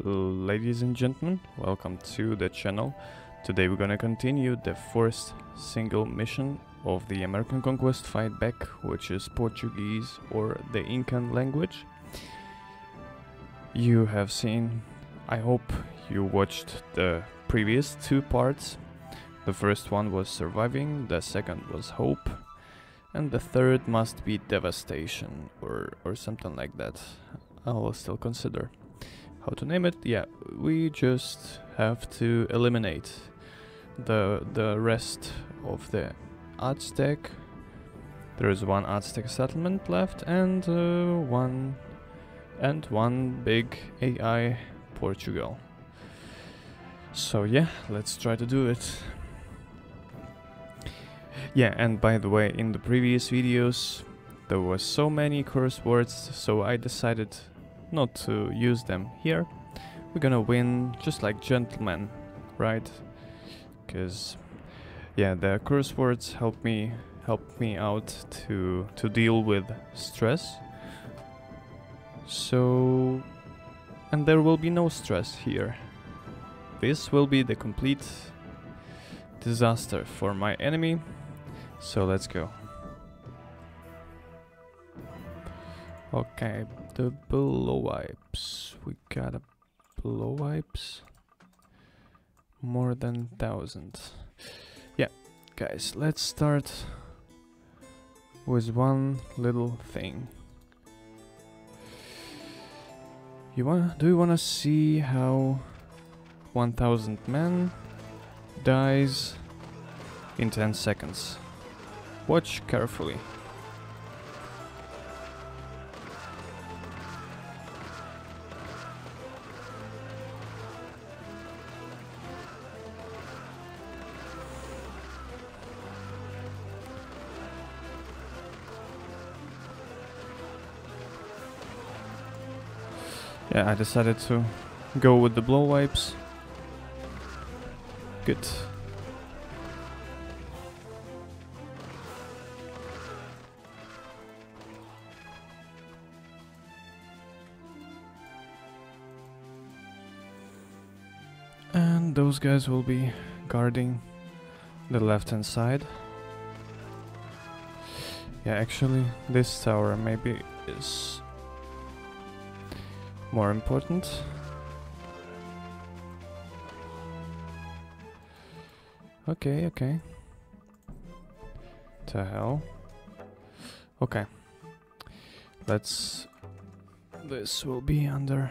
Ladies and gentlemen, welcome to the channel. Today we're gonna continue the first single mission of the American Conquest Fight Back, which is Portuguese or the Incan language. You have seen, I hope you watched the previous two parts. The first one was Surviving, the second was Hope, and the third must be Devastation or, or something like that. I'll still consider how to name it. Yeah, we just have to eliminate the the rest of the Aztec. There is one Aztec settlement left and uh, one and one big AI Portugal. So yeah, let's try to do it. Yeah, and by the way, in the previous videos there was so many curse words, so I decided not to use them here. We're gonna win just like gentlemen, right? Because yeah, the curse words help me help me out to to deal with stress. So and there will be no stress here. This will be the complete disaster for my enemy. So let's go. Okay, the blow wipes. We got a blow wipes. More than thousand. Yeah, guys, let's start with one little thing. You wanna do you wanna see how 1000 men dies in 10 seconds? Watch carefully. Yeah, I decided to go with the blow wipes. Good. And those guys will be guarding the left hand side. Yeah, actually, this tower maybe is more important. Okay, okay. To hell. Okay. Let's... This will be under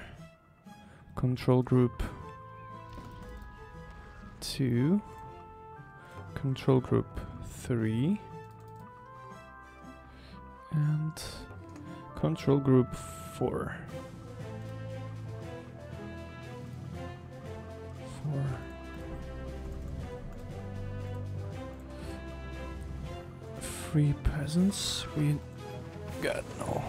control group 2, control group 3, and control group 4. Four. Free peasants? We got no.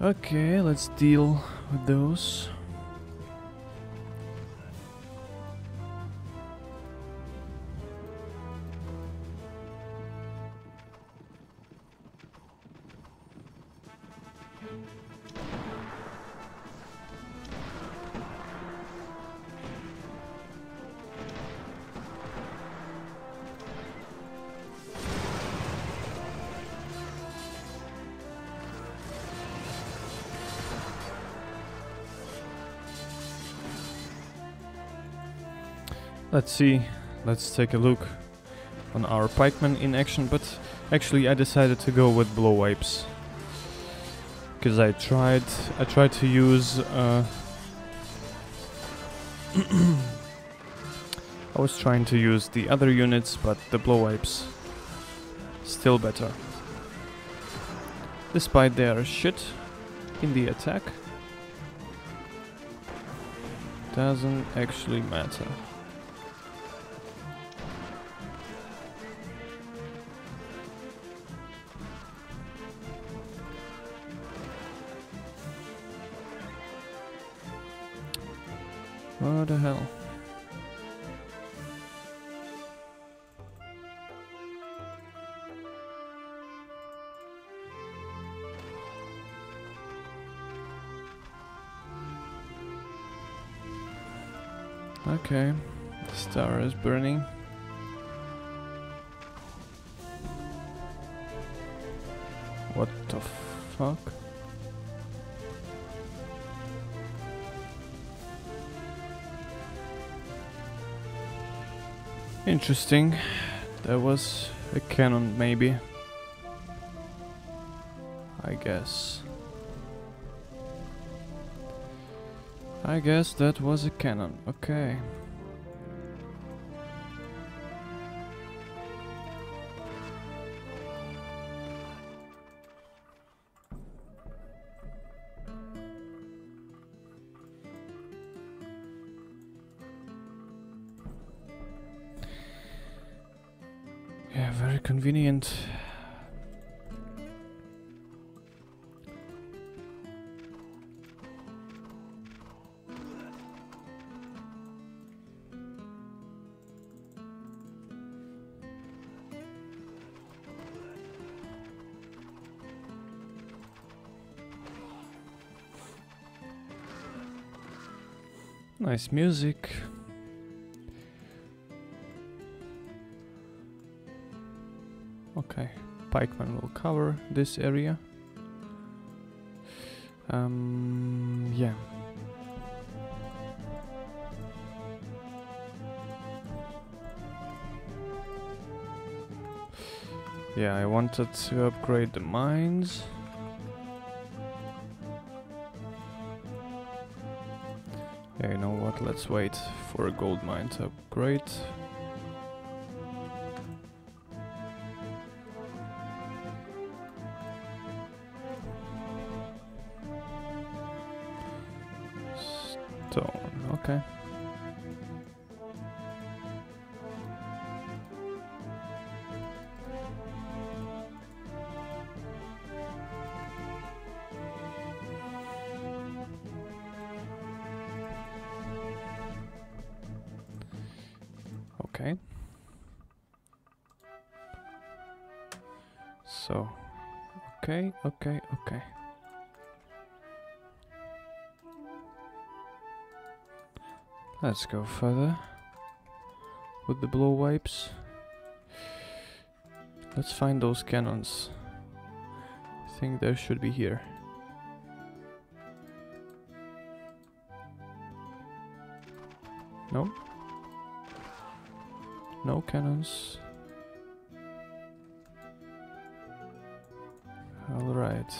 Okay, let's deal with those. Let's see, let's take a look on our pikemen in action, but actually I decided to go with blow wipes. Because I tried, I tried to use, uh, I was trying to use the other units, but the blow wipes still better. Despite their shit in the attack, doesn't actually matter. Burning. What the fuck? Interesting. That was a cannon, maybe. I guess. I guess that was a cannon. Okay. Nice music. Okay, Pikeman will cover this area. Um, yeah. Yeah, I wanted to upgrade the mines. Let's wait for a gold mine to upgrade. Let's go further with the blow wipes. Let's find those cannons. I think they should be here. No? No cannons. Alright.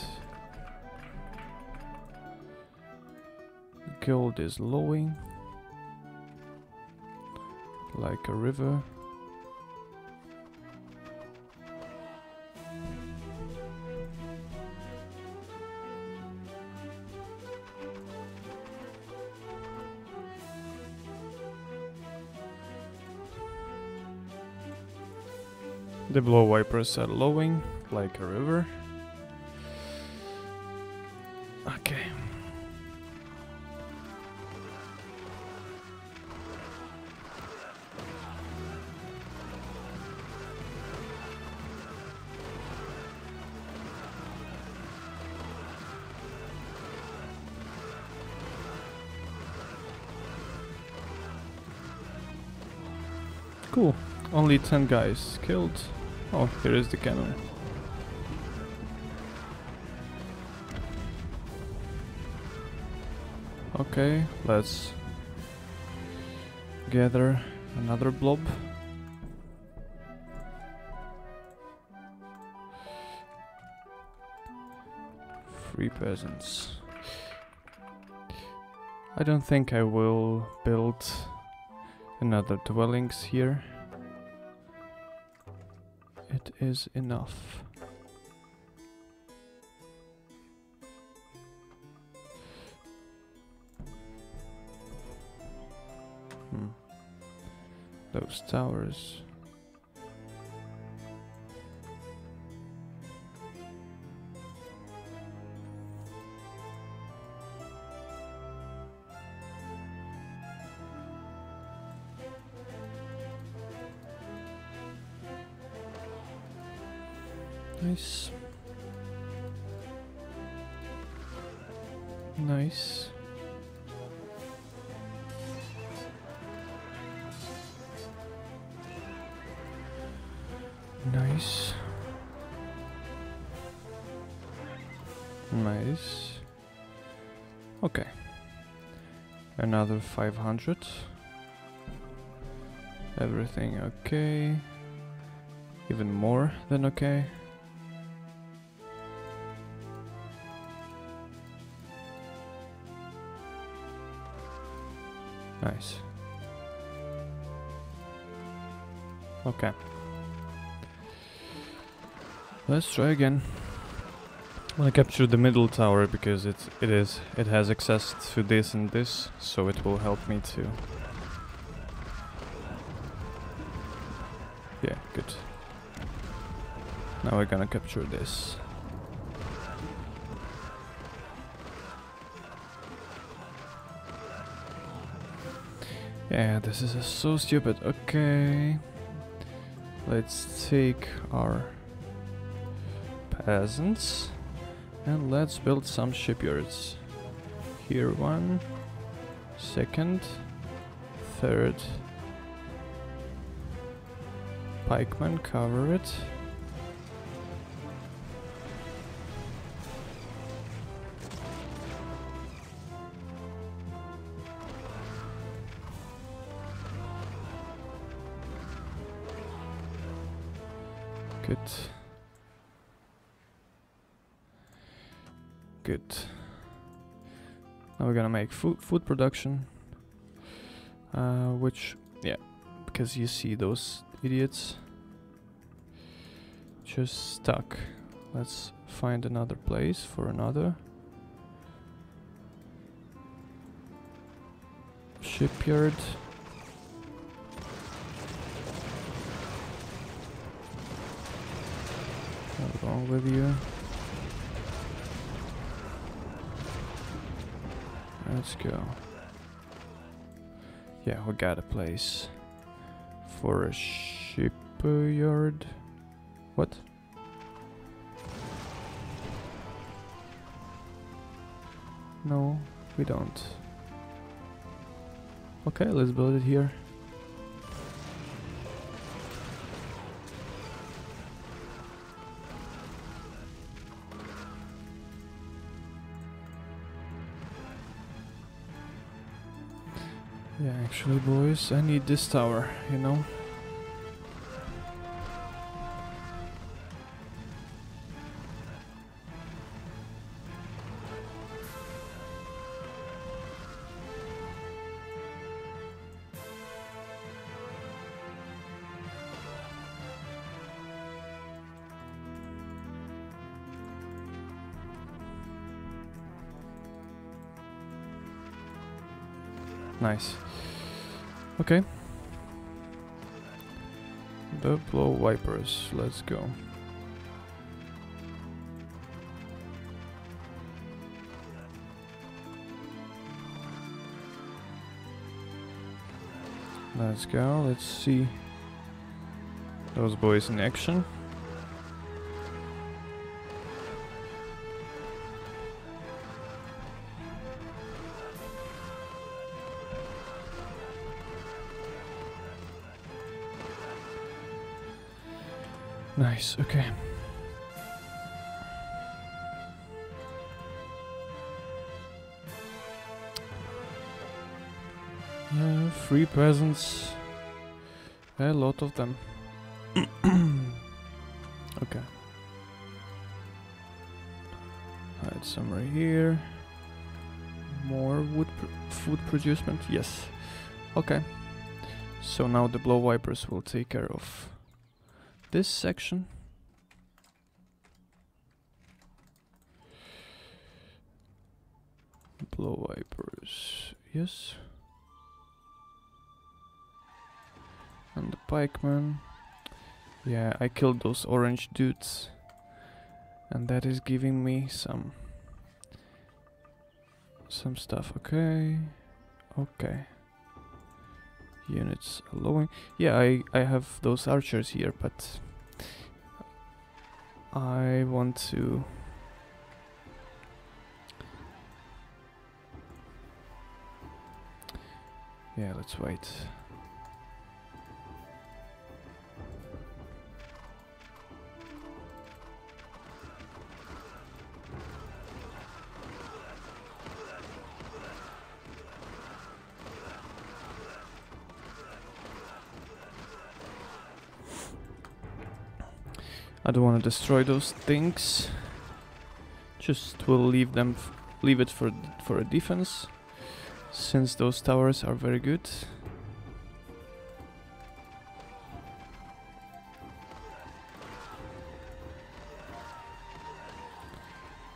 Gold is lowing. Like a river. The blow wipers are lowing like a river. Only 10 guys killed. Oh, here is the cannon. Okay, let's gather another blob. Free peasants. I don't think I will build another dwellings here. Is enough. Hmm. Those towers. 500. Everything okay. Even more than okay. Nice. Okay. Let's try again. I want to capture the middle tower because it it is it has access to this and this, so it will help me too. Yeah, good. Now we're gonna capture this. Yeah, this is so stupid. Okay. Let's take our peasants and let's build some shipyards. Here one, second, third. Pikemen cover it. Food food production. Uh, which, yeah, because you see those idiots just stuck. Let's find another place for another shipyard. What's with you? Let's go. Yeah, we got a place for a shipyard. What? No, we don't. Okay, let's build it here. Actually, boys, I need this tower, you know? Nice. Okay. The blow wipers, let's go. Let's go, let's see those boys in action. Okay. Yeah, free presents. A lot of them. okay. Alright, some right here. More wood pr food producement. Yes. Okay. So now the blow wipers will take care of this section. Blow wipers, yes. And the pikeman. Yeah, I killed those orange dudes. And that is giving me some some stuff. Okay. Okay. Units allowing. Yeah, I I have those archers here, but I want to Yeah, let's wait. Destroy those things. Just will leave them, leave it for for a defense, since those towers are very good.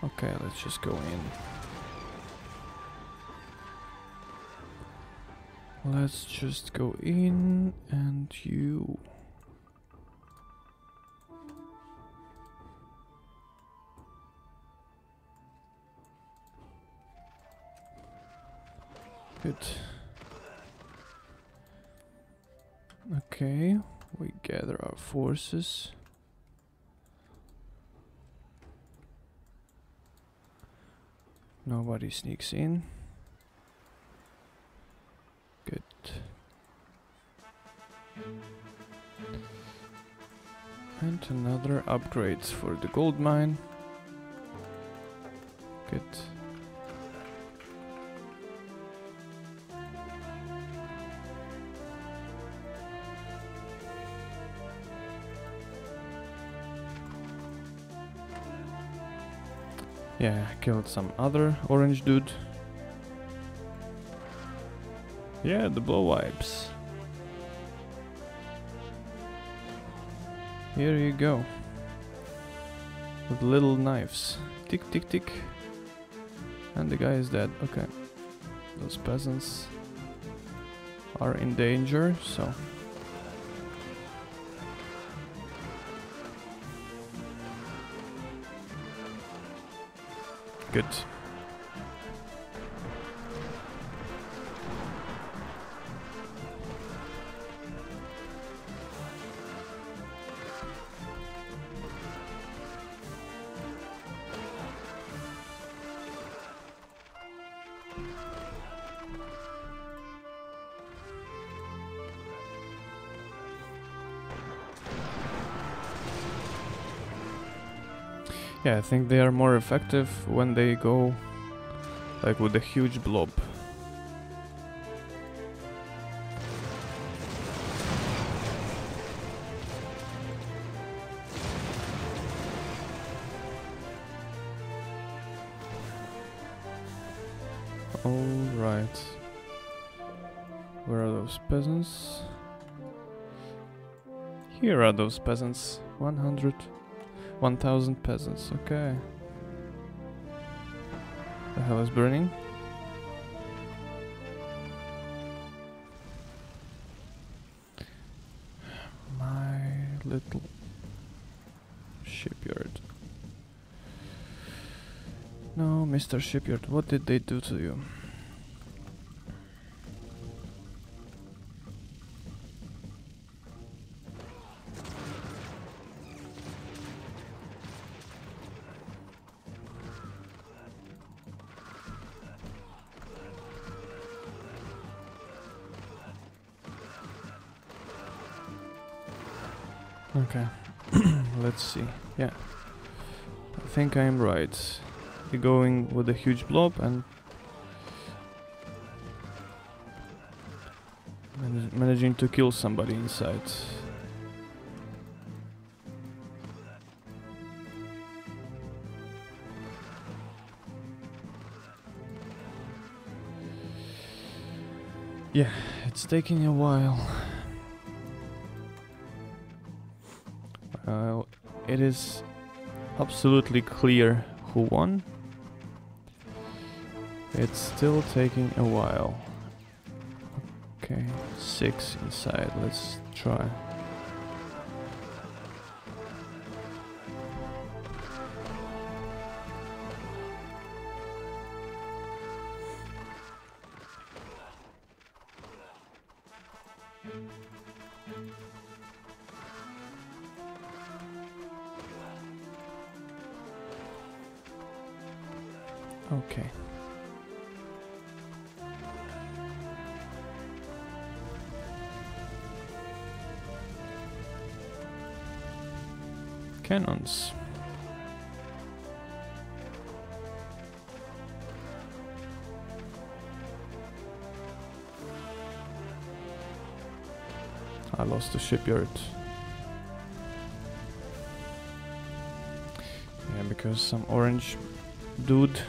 Okay, let's just go in. Let's just go in and you. Good. Okay, we gather our forces. Nobody sneaks in. Good. And another upgrade for the gold mine. Good. Yeah, killed some other orange dude. Yeah, the blow wipes. Here you go. With little knives. Tick, tick, tick. And the guy is dead. Okay. Those peasants are in danger, so. Good. Yeah, I think they are more effective when they go like with a huge blob. Alright. Where are those peasants? Here are those peasants. 100. 1000 peasants, okay. The hell is burning? My little shipyard. No, Mr. Shipyard, what did they do to you? Going with a huge blob and manag- managing to kill somebody inside. Yeah, it's taking a while. Uh, it is absolutely clear who won. It's still taking a while. Okay, six inside. Let's try. I lost the shipyard. Yeah, because some orange dude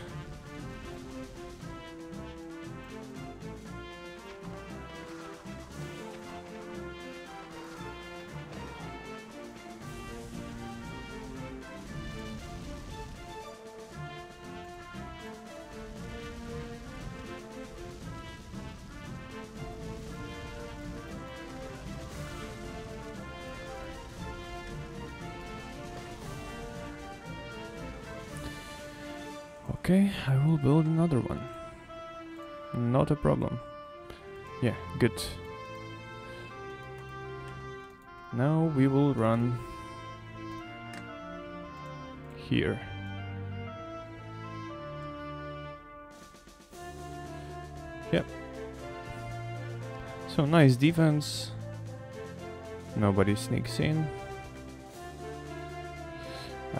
good. Now we will run here. Yep. So nice defense. Nobody sneaks in.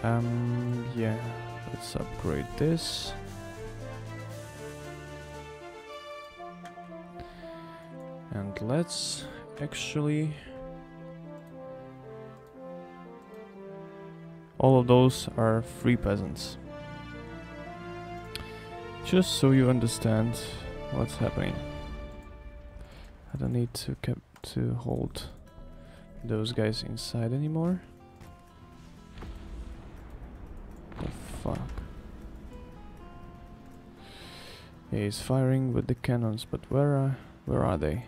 Um, yeah. Let's upgrade this. Let's actually... All of those are free peasants. Just so you understand what's happening. I don't need to keep to hold those guys inside anymore. fuck. he's firing with the cannons, but where are where are they?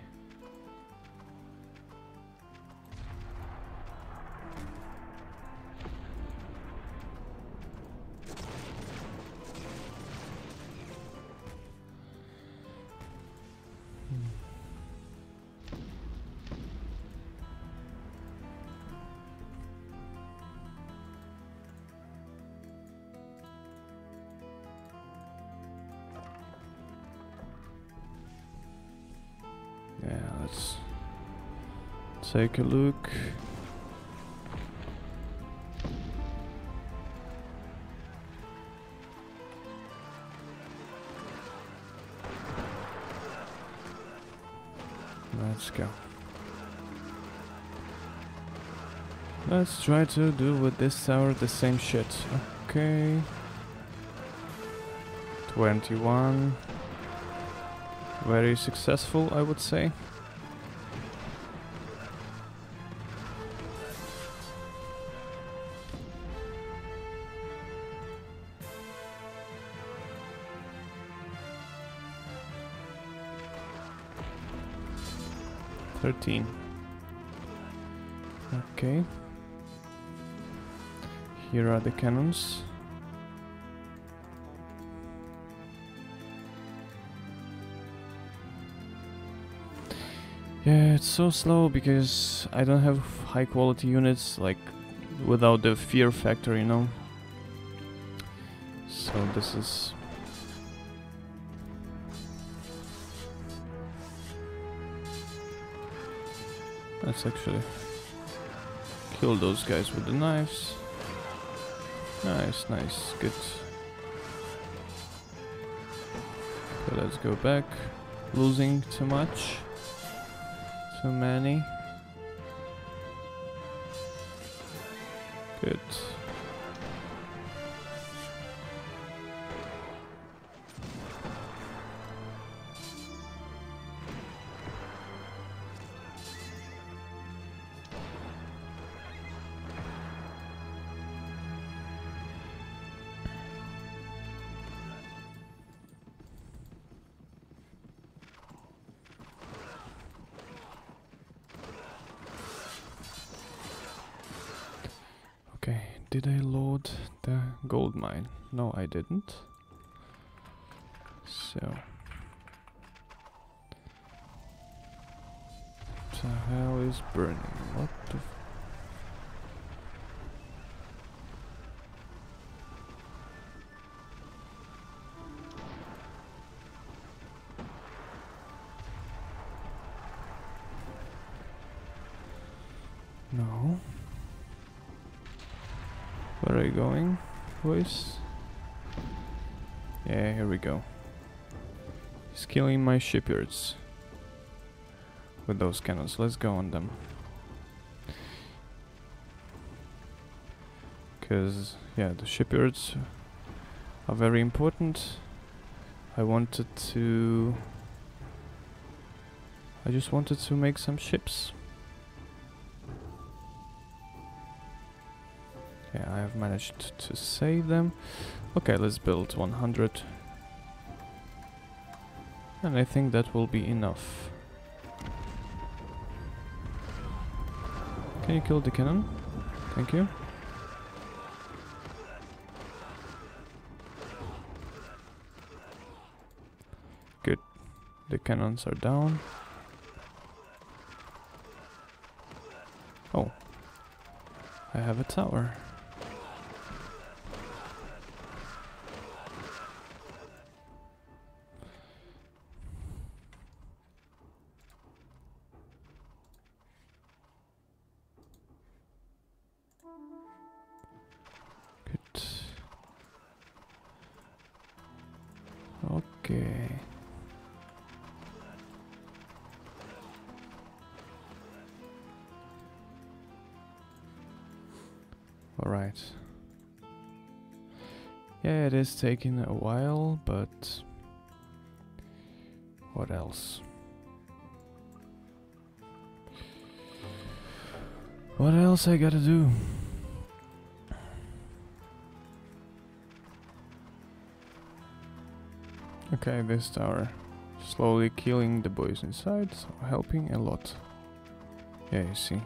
Take a look. Let's go. Let's try to do with this tower the same shit. Okay. 21. Very successful, I would say. Thirteen. Okay. Here are the cannons. Yeah, it's so slow because I don't have high quality units, like, without the fear factor, you know? So this is Let's actually kill those guys with the knives. Nice, nice, good. Okay, let's go back. Losing too much. Too many. Good. Boys? Yeah, here we go. He's killing my shipyards. With those cannons. Let's go on them. Because, yeah, the shipyards are very important. I wanted to... I just wanted to make some ships. Managed to save them. Okay, let's build 100. And I think that will be enough. Can you kill the cannon? Thank you. Good. The cannons are down. Oh. I have a tower. Okay. All right. Yeah, it is taking a while, but what else? What else I gotta do? Okay, this tower slowly killing the boys inside, so helping a lot. Yeah, you see.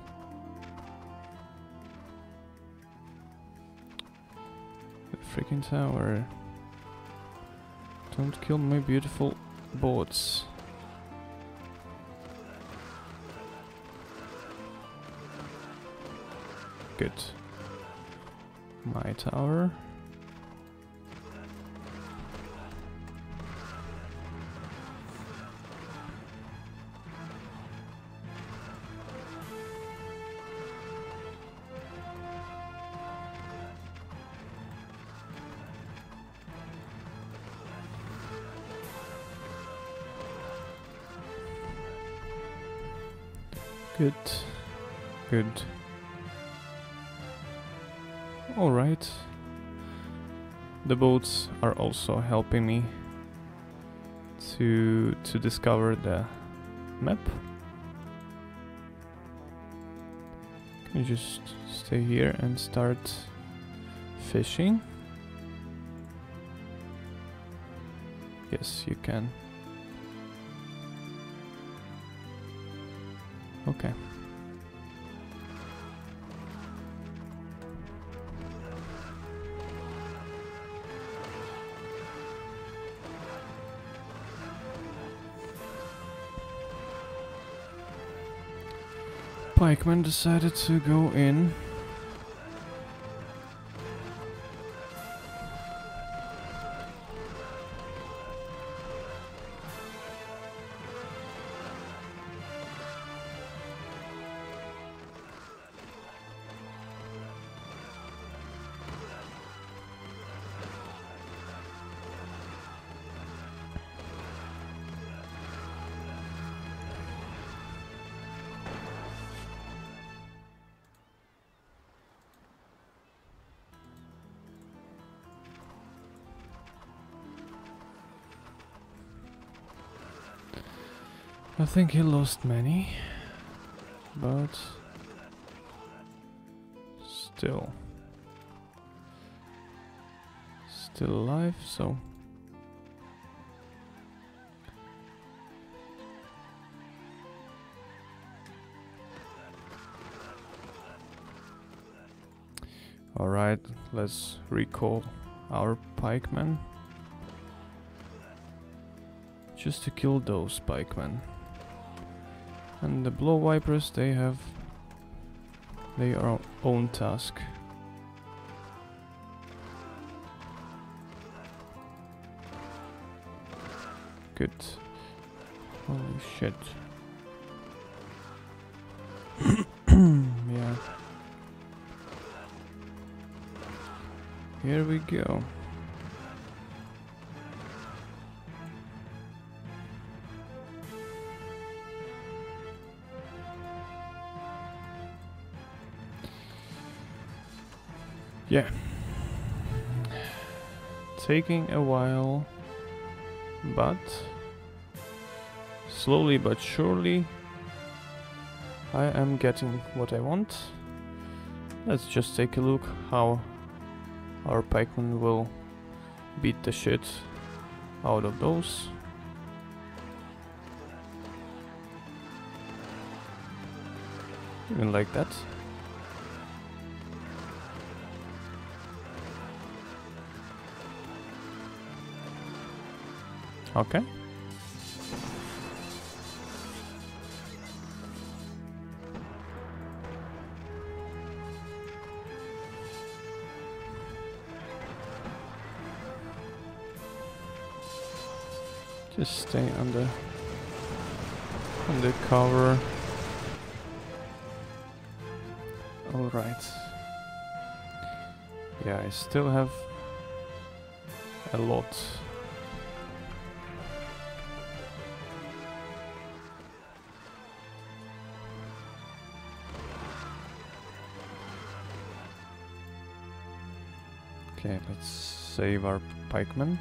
The freaking tower. Don't kill my beautiful boats. Good. My tower. Good. Good. Alright. The boats are also helping me to to discover the map. Can you just stay here and start fishing? Yes, you can. Pikeman decided to go in. Think he lost many, but still, still alive. So all right, let's recall our pikemen just to kill those pikemen. The blow wipers, they have their own task. Good. Holy shit. yeah. Here we go. Yeah. Taking a while, but slowly but surely I am getting what I want. Let's just take a look how our pikemen will beat the shit out of those. Even like that. Okay. Just stay under under cover. All right. Yeah, I still have a lot. Okay, let's save our pikemen.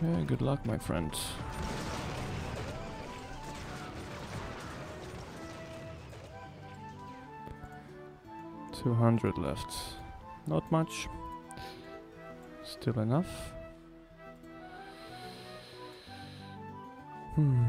Yeah, good luck, my friend. Two hundred left. Not much. Still enough. Hmm.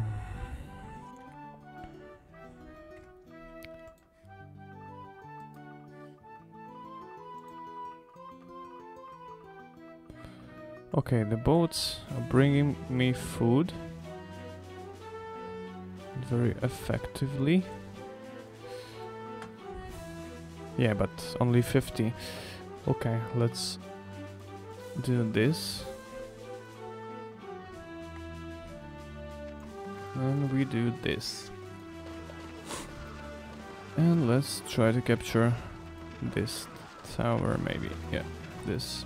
Okay, the boats are bringing me food very effectively. Yeah, but only 50. Okay, let's do this. And we do this. And let's try to capture this tower maybe. Yeah, this.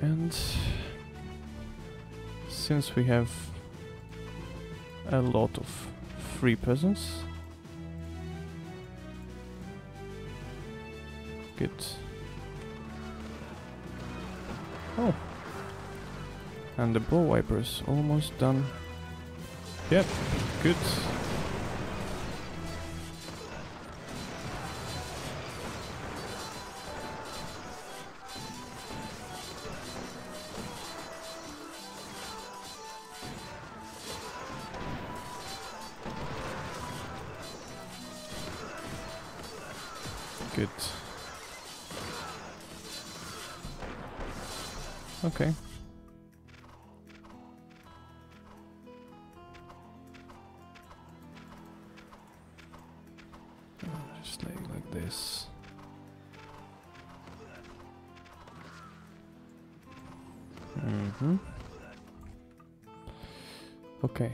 And since we have a lot of free peasants, good. Oh, and the bow wipers almost done. Yep. Good.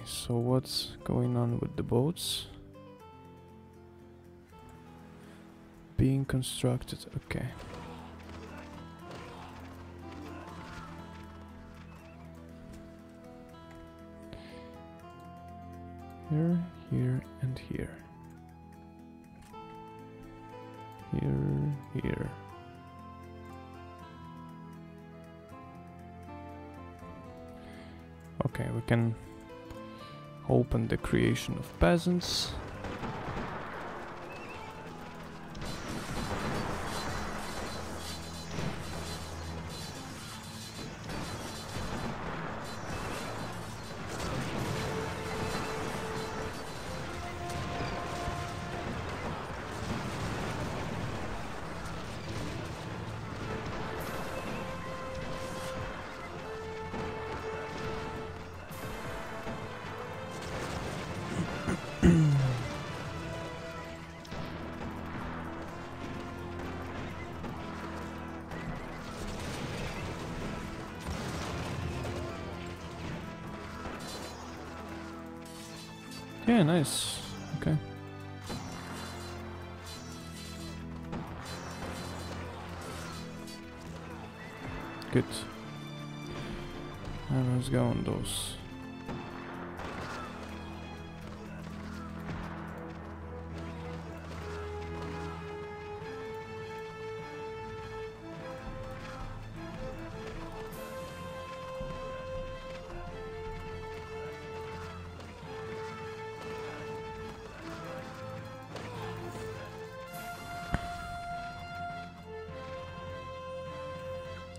So what's going on with the boats? Being constructed, okay. Here, here, and here. Here, here. Okay, we can open the creation of peasants.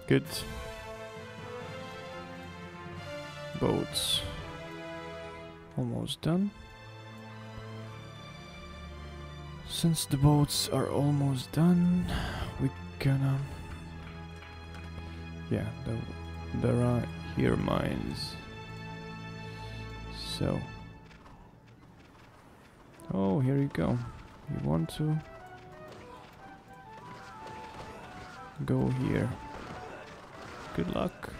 Good. Boats. Almost done. Since the boats are almost done, we gonna... Yeah, there, there are here mines. So... Oh, here you go. You want to... Go here. Good luck.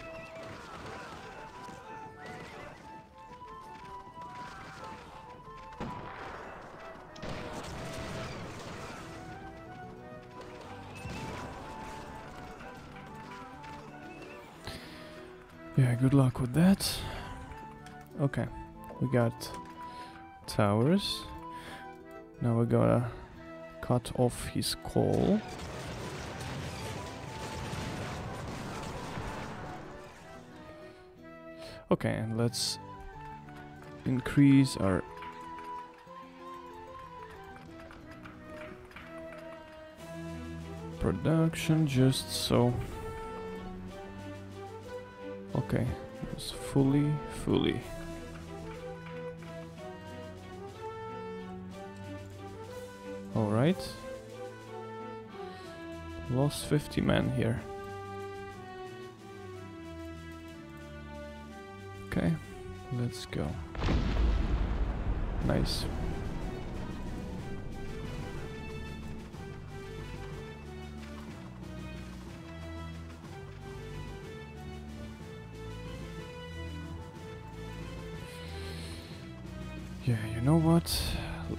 Yeah, good luck with that. Okay, we got towers. Now we gotta cut off his coal. Okay, and let's increase our production just so okay it's fully fully. All right. Lost 50 men here Okay, let's go. Nice. Yeah, you know what?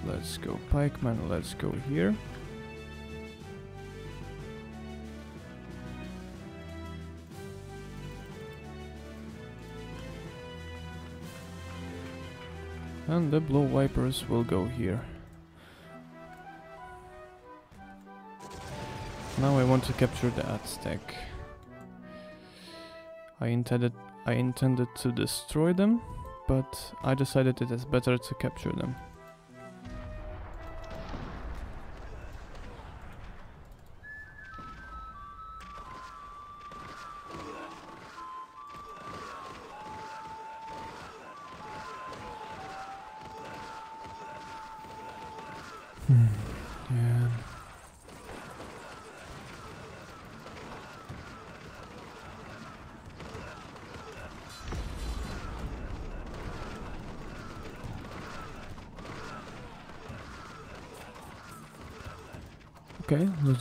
Let's go pikeman, let's go here. And the blow wipers will go here. Now I want to capture the Aztec. I intended I intended to destroy them, but I decided it is better to capture them.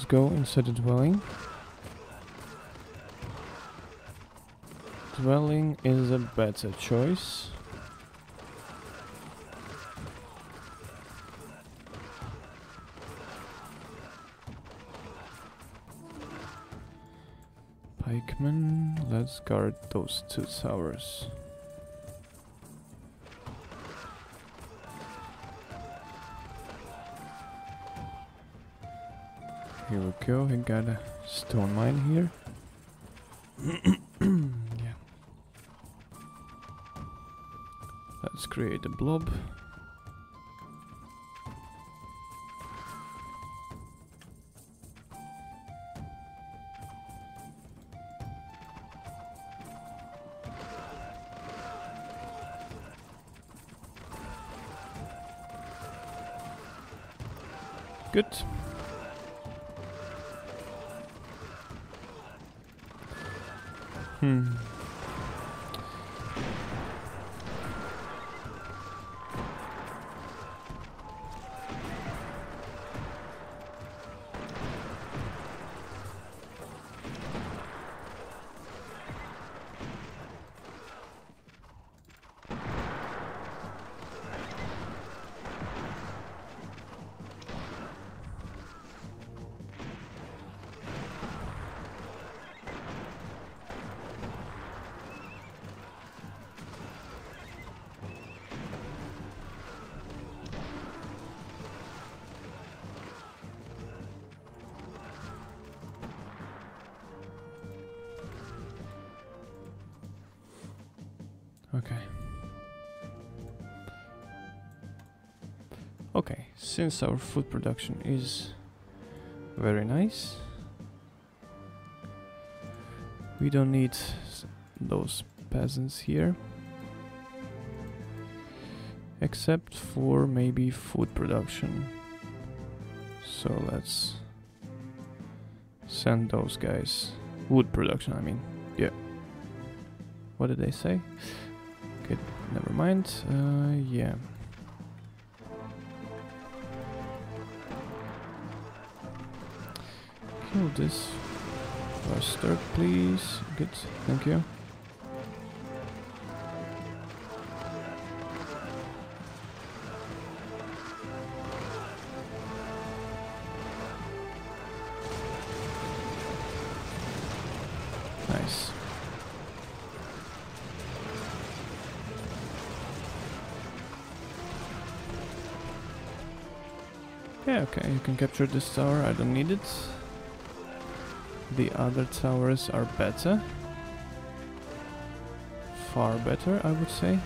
Go inside the dwelling. Dwelling is a better choice. Pikemen, let's guard those two towers. Go, we got a stone mine here. yeah. Let's create a blob. Since our food production is very nice, we don't need those peasants here. Except for maybe food production. So let's send those guys. Wood production, I mean. Yeah. What did they say? Okay, never mind. Uh, yeah. Kill this bastard, please. Good, thank you. Nice. Yeah, okay, you can capture this tower, I don't need it. The other towers are better. Far better, I would say.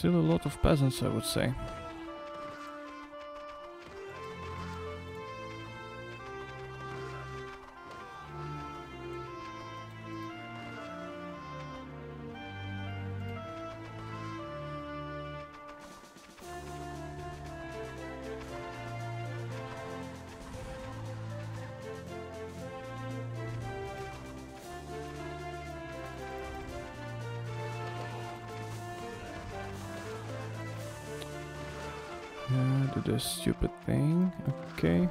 Still a lot of peasants, I would say. Stupid thing. Okay.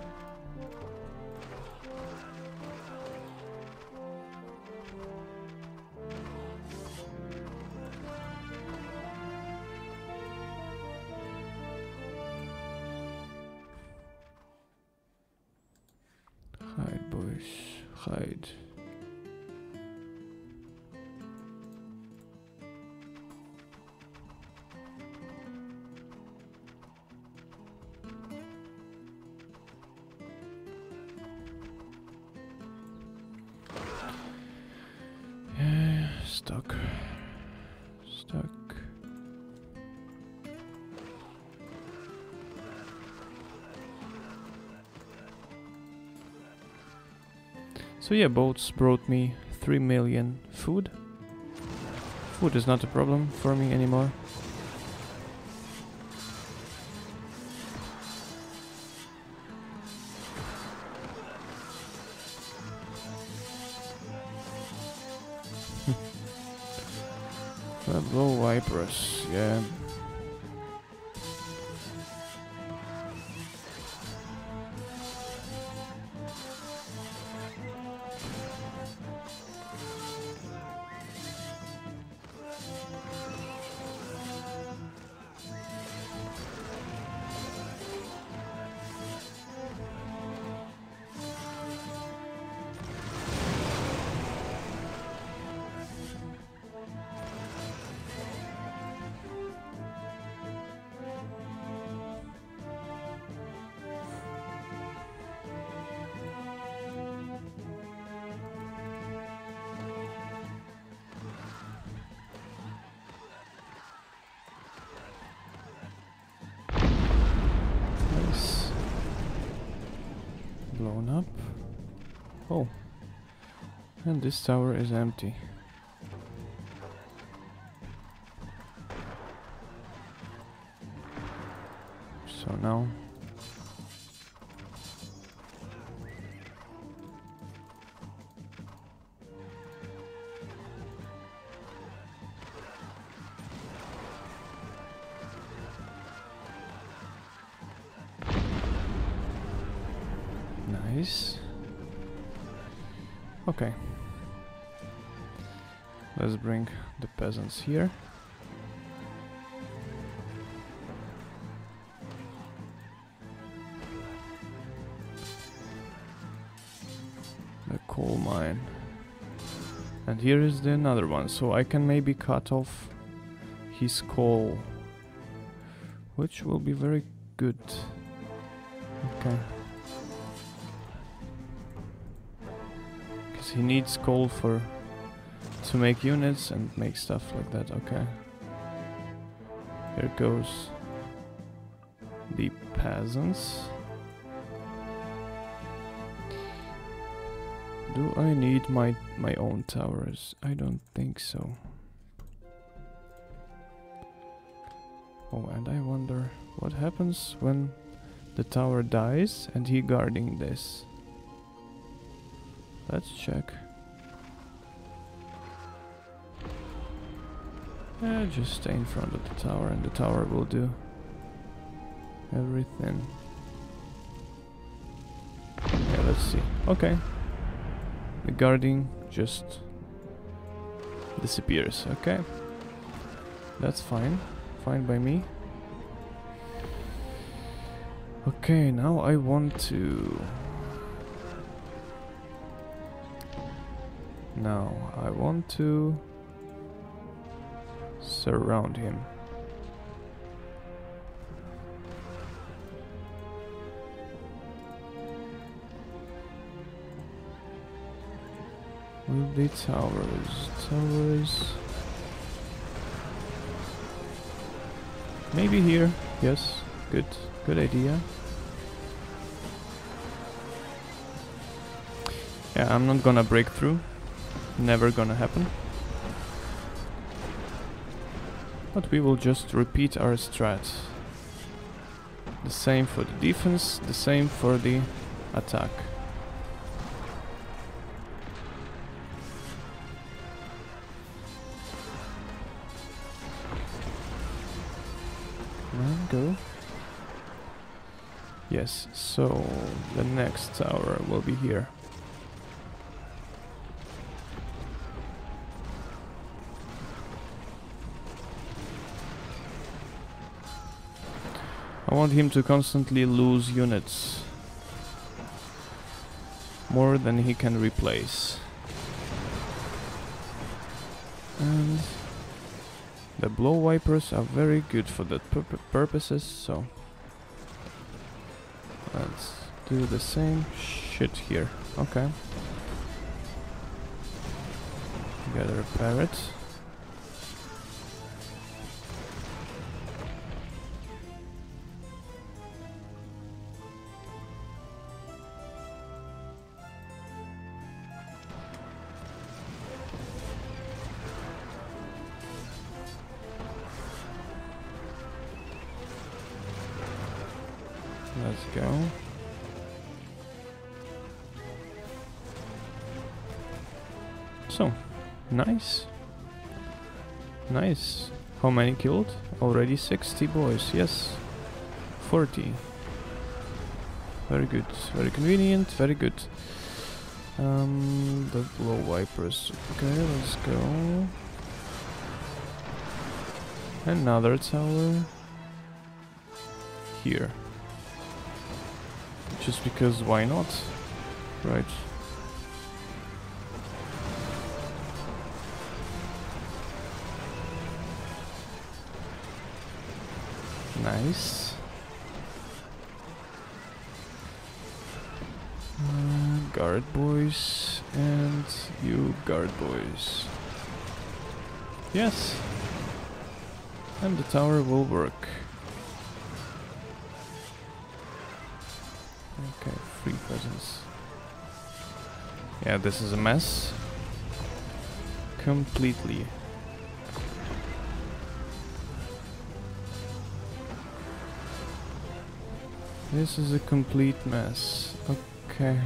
So yeah, boats brought me 3 million food. Food is not a problem for me anymore. And this tower is empty. Peasants here. The coal mine. And here is the another one, so I can maybe cut off his coal. Which will be very good. Okay. Because he needs coal for to make units and make stuff like that. Okay. Here goes the peasants. Do I need my my own towers? I don't think so. Oh, and I wonder what happens when the tower dies and he guarding this. Let's check. Yeah, just stay in front of the tower and the tower will do everything. Yeah, let's see. Okay. The guarding just disappears, okay? That's fine. Fine by me. Okay, now I want to... Now, I want to surround him. With the towers, towers. Maybe here. Yes, good, good idea. Yeah, I'm not gonna break through. Never gonna happen. But we will just repeat our strat. The same for the defense, the same for the attack. Go. Yes, so the next tower will be here. Want him to constantly lose units. More than he can replace. And the blow wipers are very good for that pur purposes, so let's do the same shit here. Okay. Gotta repair it. Nice. How many killed? Already 60 boys, yes. 40. Very good, very convenient, very good. Um, the blow wipers. Okay, let's go. Another tower. Here. Just because why not? Right. Nice. Uh, guard boys and you guard boys. Yes. And the tower will work. Okay, free presence. Yeah, this is a mess. Completely. This is a complete mess. Okay.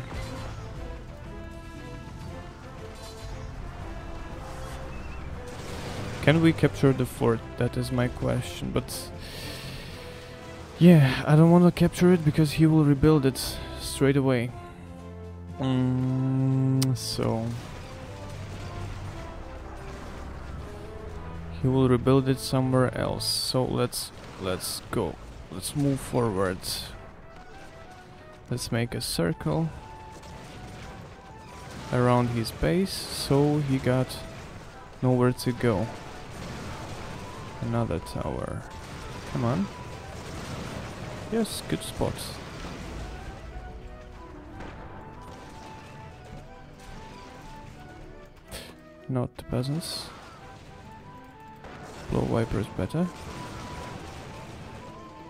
Can we capture the fort? That is my question, but... Yeah, I don't want to capture it because he will rebuild it straight away. Mm, so he will rebuild it somewhere else. So let's let's go. Let's move forward. Let's make a circle around his base so he got nowhere to go. Another tower. Come on. Yes, good spot. Not the peasants. Blow wipers better.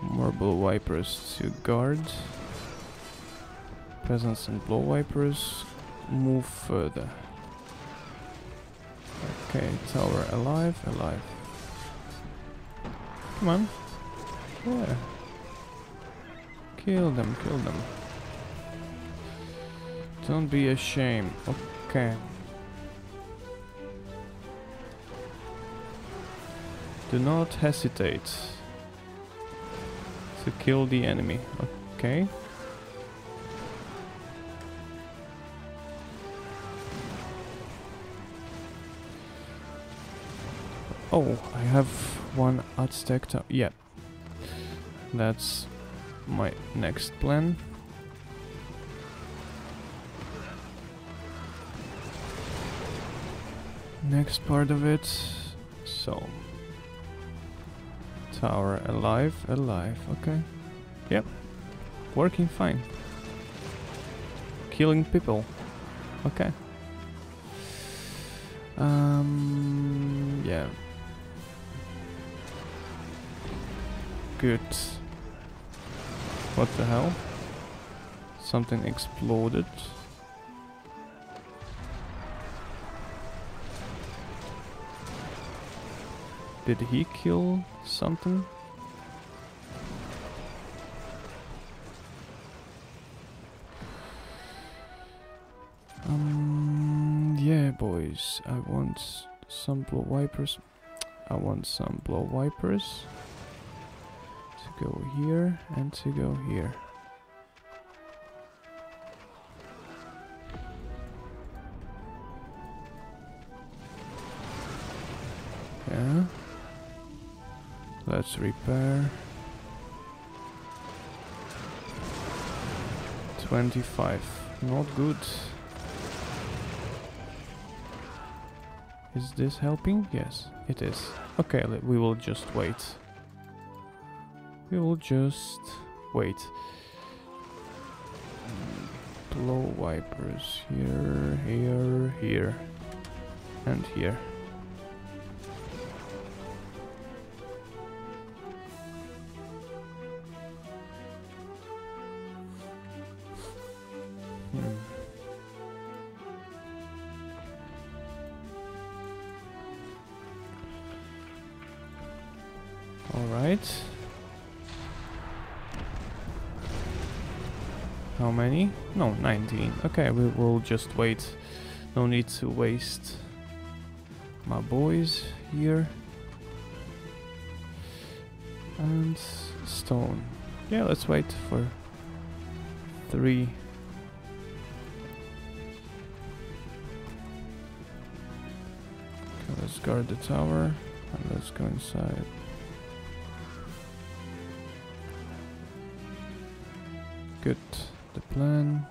More wipers to guard. Peasants and blow wipers move further. Okay, tower alive, alive. Come on. Yeah. Kill them, kill them. Don't be ashamed. Okay. Do not hesitate to kill the enemy. Okay. Oh, I have one Aztec tower. Yeah. That's my next plan. Next part of it. So. Tower alive, alive, okay. Yep. Working fine. Killing people. Okay. Um, yeah. Good. What the hell? Something exploded. Did he kill something? Um, yeah, boys. I want some blow wipers. I want some blow wipers go here and to go here. Yeah. Let's repair. 25. Not good. Is this helping? Yes, it is. Okay, we will just wait. We will just wait. Blow wipers here, here, here, and here. 17. Okay, we will just wait. No need to waste my boys here. And stone. Yeah, let's wait for three. Okay, let's guard the tower and let's go inside. Good, the plan.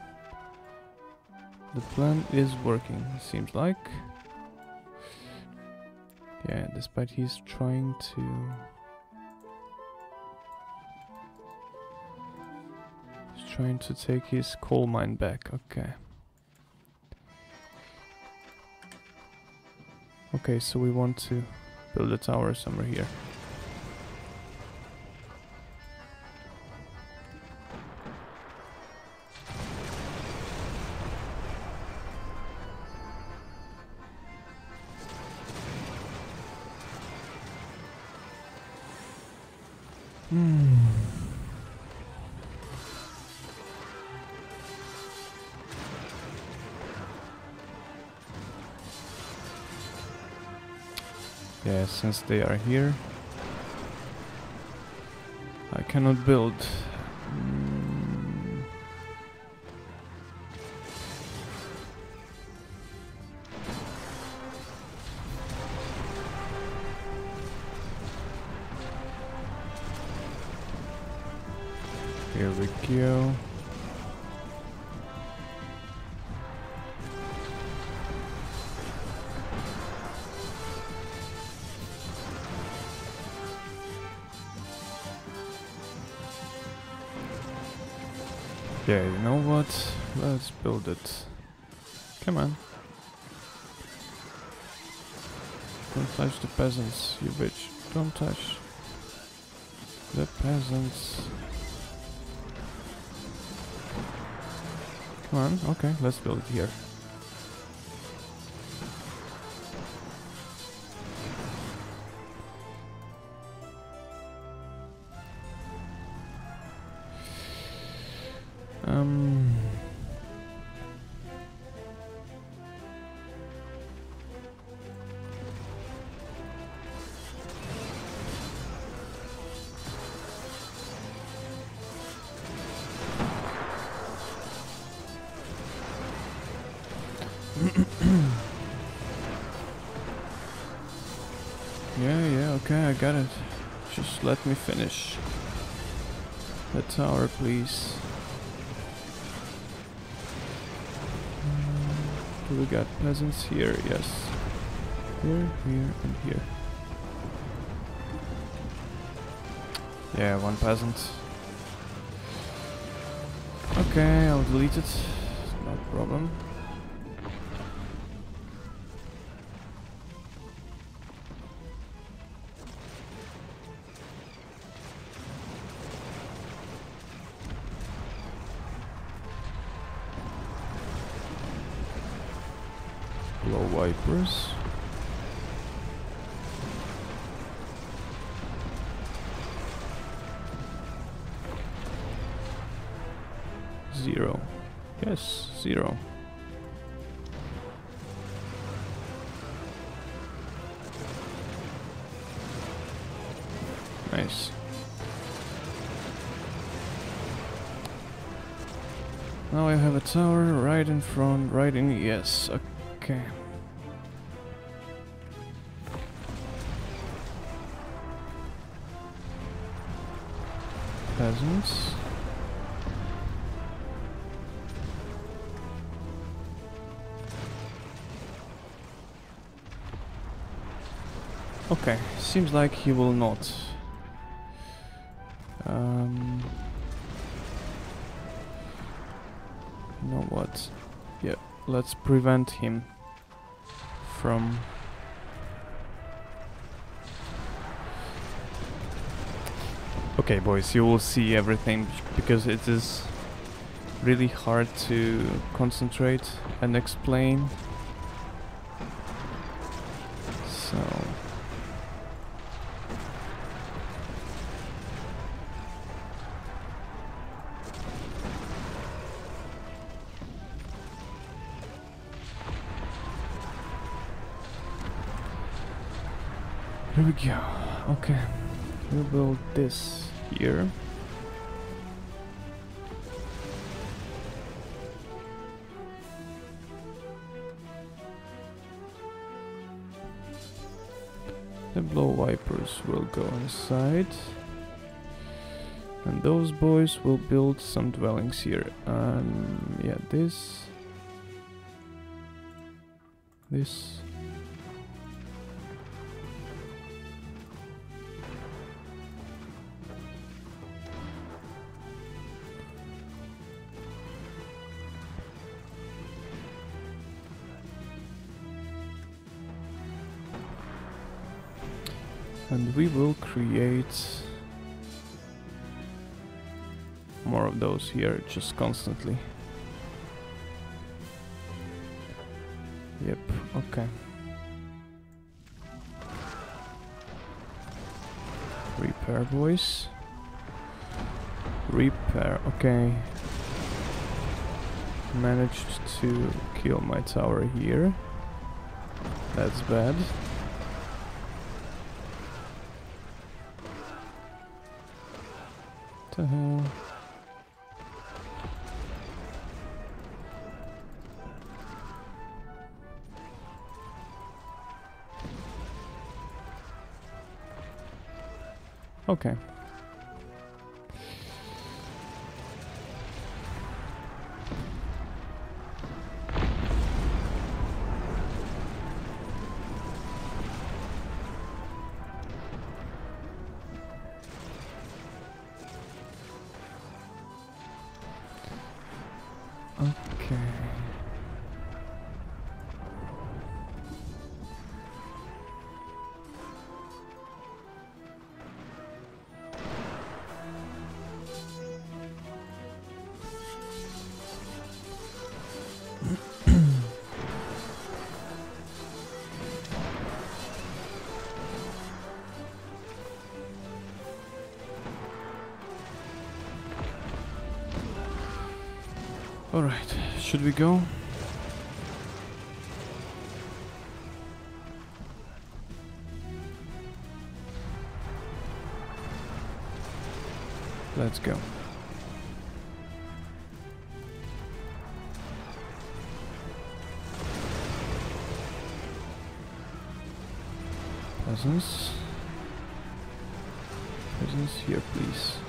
The plan is working, seems like. Yeah, despite he's trying to... He's trying to take his coal mine back, okay. Okay, so we want to build a tower somewhere here. since they are here. I cannot build. Hmm. Here we go. Build it. Come on. Don't touch the peasants, you bitch. Don't touch the peasants. Come on, okay, let's build it here. Please. Do we got peasants here? Yes. Here, here, and here. Yeah, one peasant. Okay, I'll delete it. No problem. Wipers. Zero. Yes, zero. Nice. Now I have a tower right in front, right in, yes, okay. Okay, seems like he will not. Um, you know what? Yeah, let's prevent him from. Okay, boys, you will see everything because it is really hard to concentrate and explain. So. Here we go. Okay. We'll build this here. The blow wipers will go inside. And those boys will build some dwellings here. Um, yeah, this. This. And we will create more of those here, just constantly. Yep, okay. Repair, boys. Repair, okay. Managed to kill my tower here. That's bad. The hell? Okay. We go? Let's go. Peasants. Peasants here, please.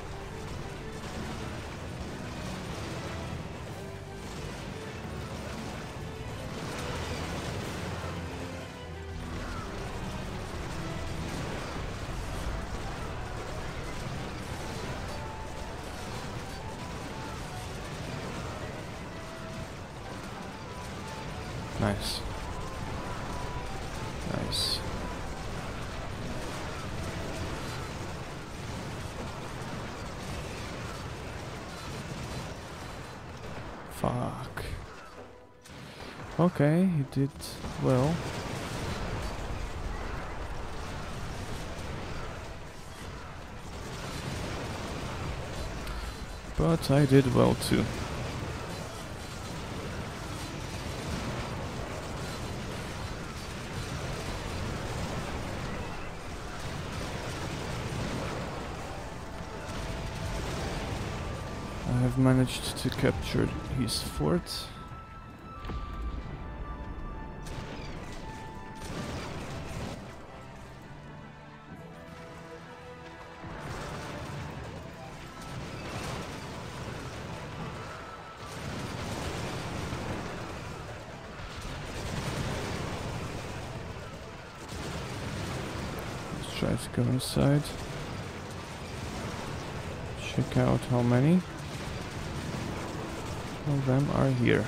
Okay, he did well. But I did well too. I have managed to capture his fort. Go inside. Check out how many of them are here.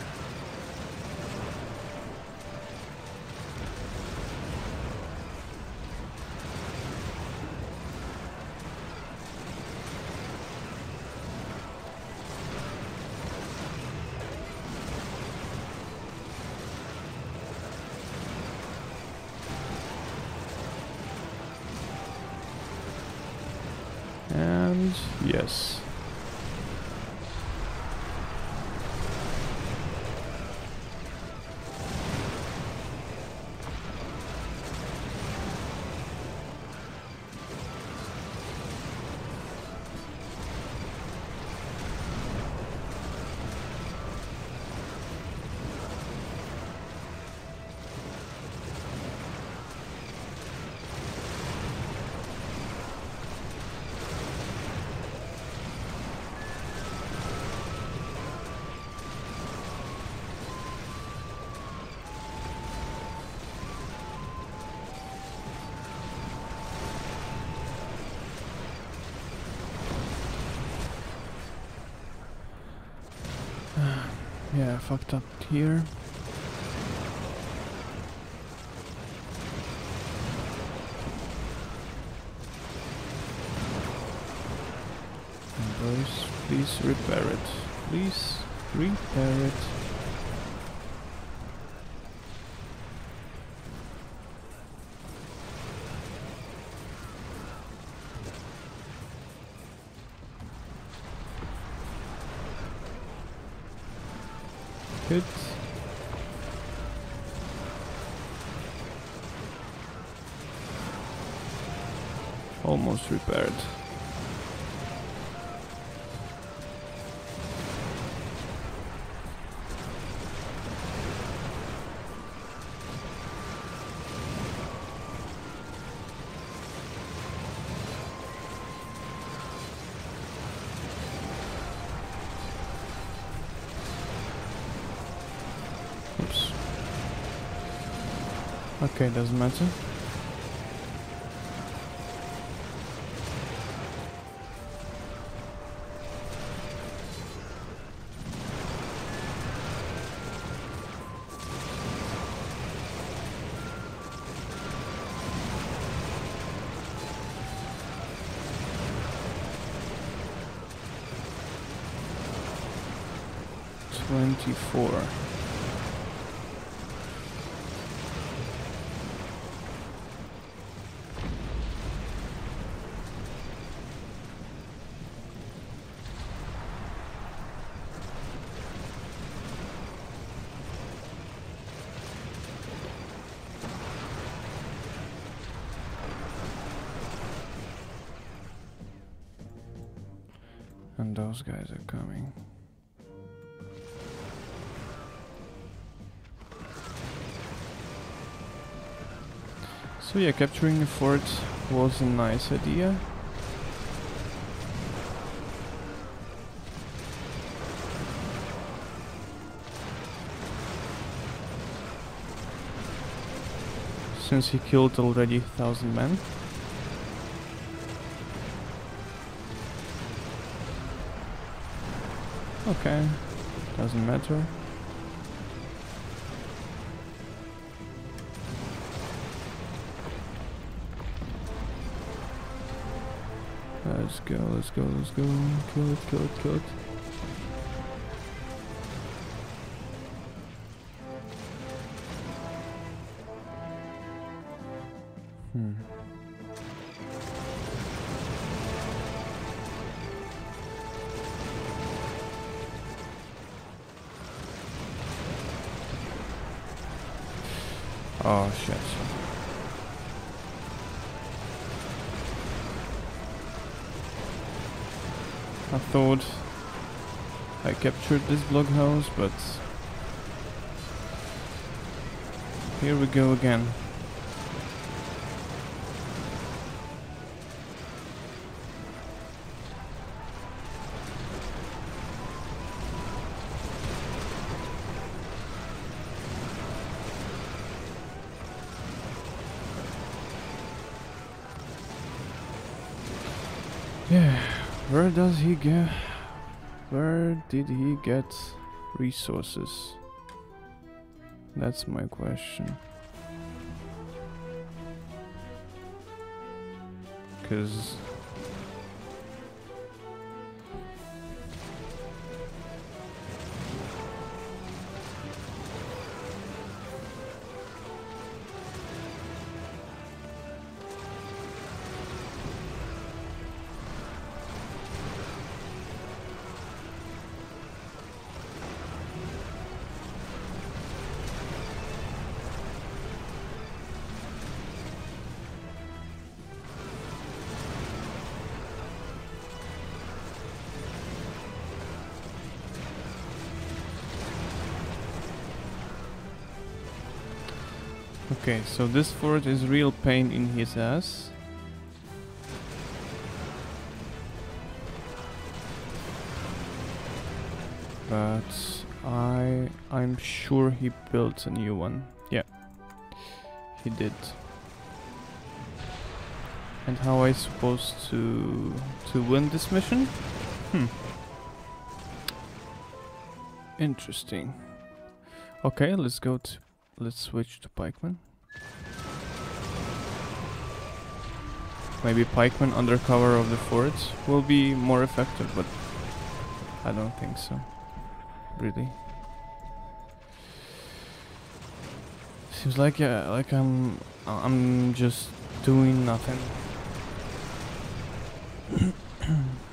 Fucked up here. Boys, please repair it. Please repair it. Repaired. Oops. Okay, doesn't matter. four. And those guys are coming. So yeah, capturing the fort was a nice idea. Since he killed already thousand men. Okay, doesn't matter. Go, let's go, let's go. Kill it, kill it, kill it. This blockhouse, but here we go again. Yeah, where does he get? Where did he get resources? That's my question. Cause Okay, so this fort is real pain in his ass. But I I'm sure he built a new one. Yeah. He did. And how I supposed to to win this mission? Hmm. Interesting. Okay, let's go to let's switch to pikeman. Maybe pikeman under cover of the forts will be more effective, but I don't think so. Really. Seems like yeah, like I'm I'm just doing nothing.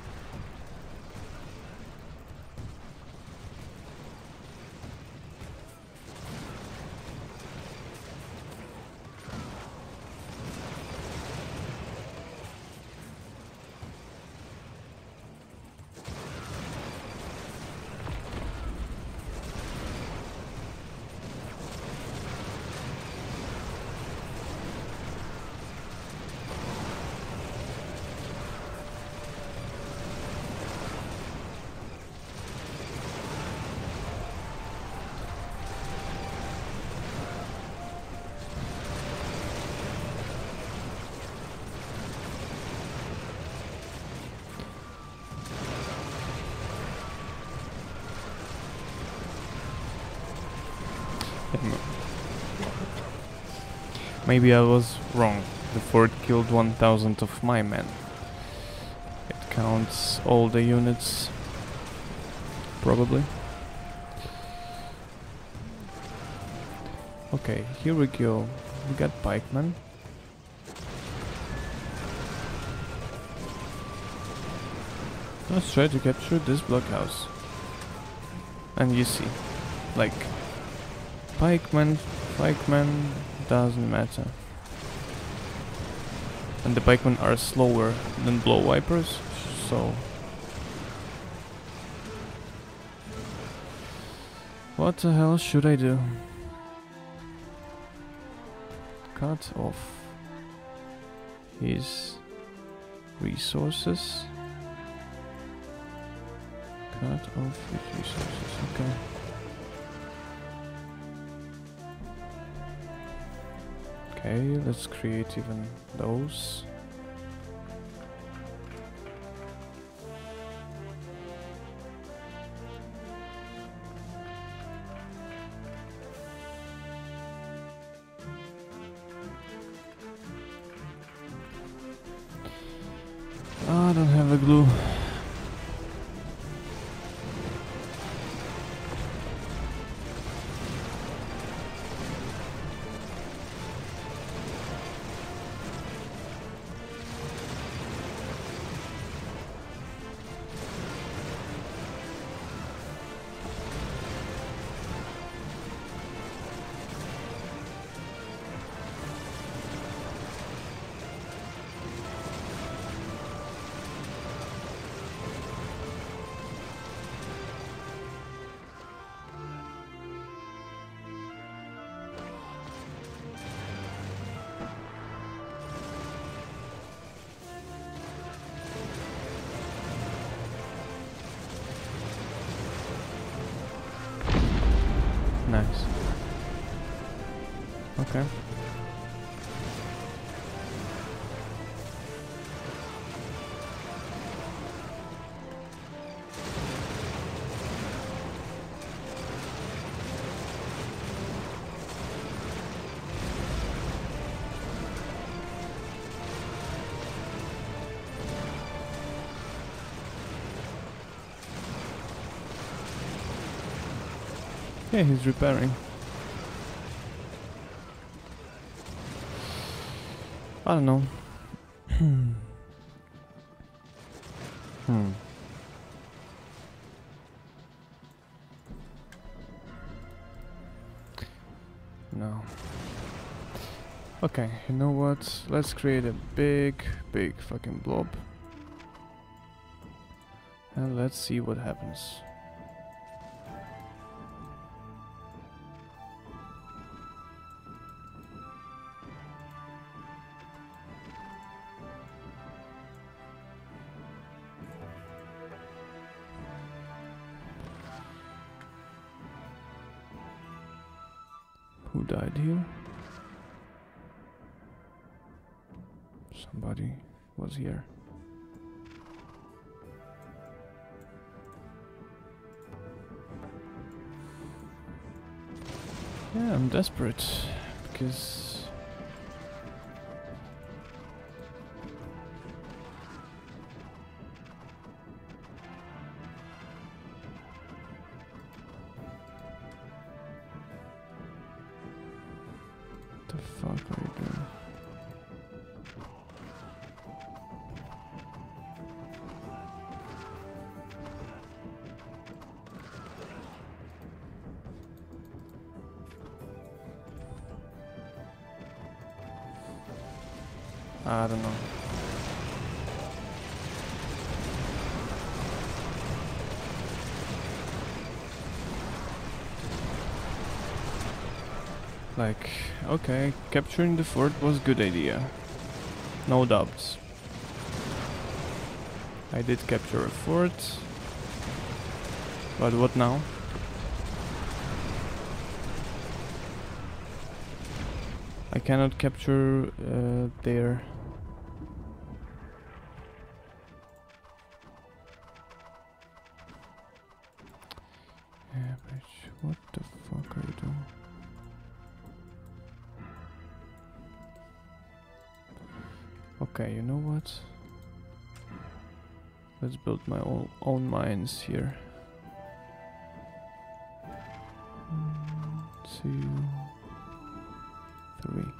Maybe I was wrong. The fort killed 1000 of my men. It counts all the units. Probably. Okay, here we go. We got pikemen. Let's try to capture this blockhouse. And you see, like, pikemen, pikemen, doesn't matter. And the pikemen are slower than blow wipers, so... What the hell should I do? Cut off his resources. Cut off his resources, okay. Okay, let's create even those. Yeah, he's repairing. I don't know. hmm. No. Okay, you know what? Let's create a big, big fucking blob. And let's see what happens. Died here? Somebody was here. Yeah, I'm desperate because okay, capturing the fort was good idea. No doubts. I did capture a fort. But what now? I cannot capture uh, their mines here. One, two, three.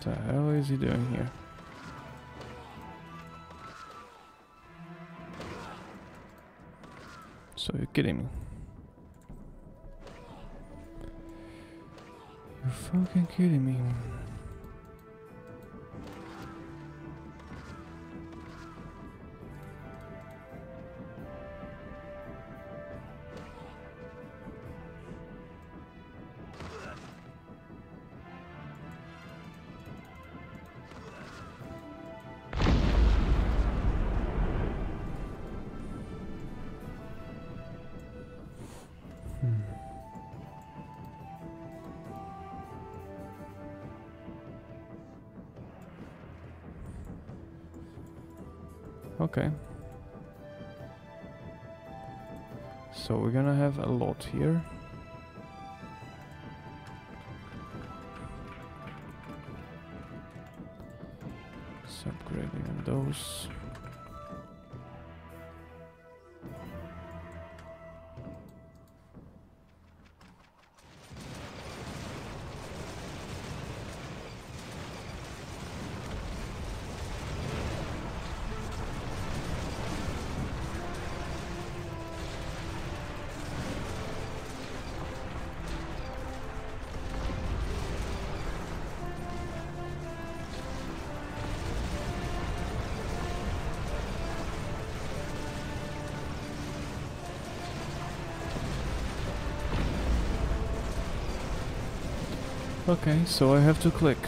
The hell is he doing here? So you're kidding me? Fucking kidding me. A lot here. Okay, so I have to click.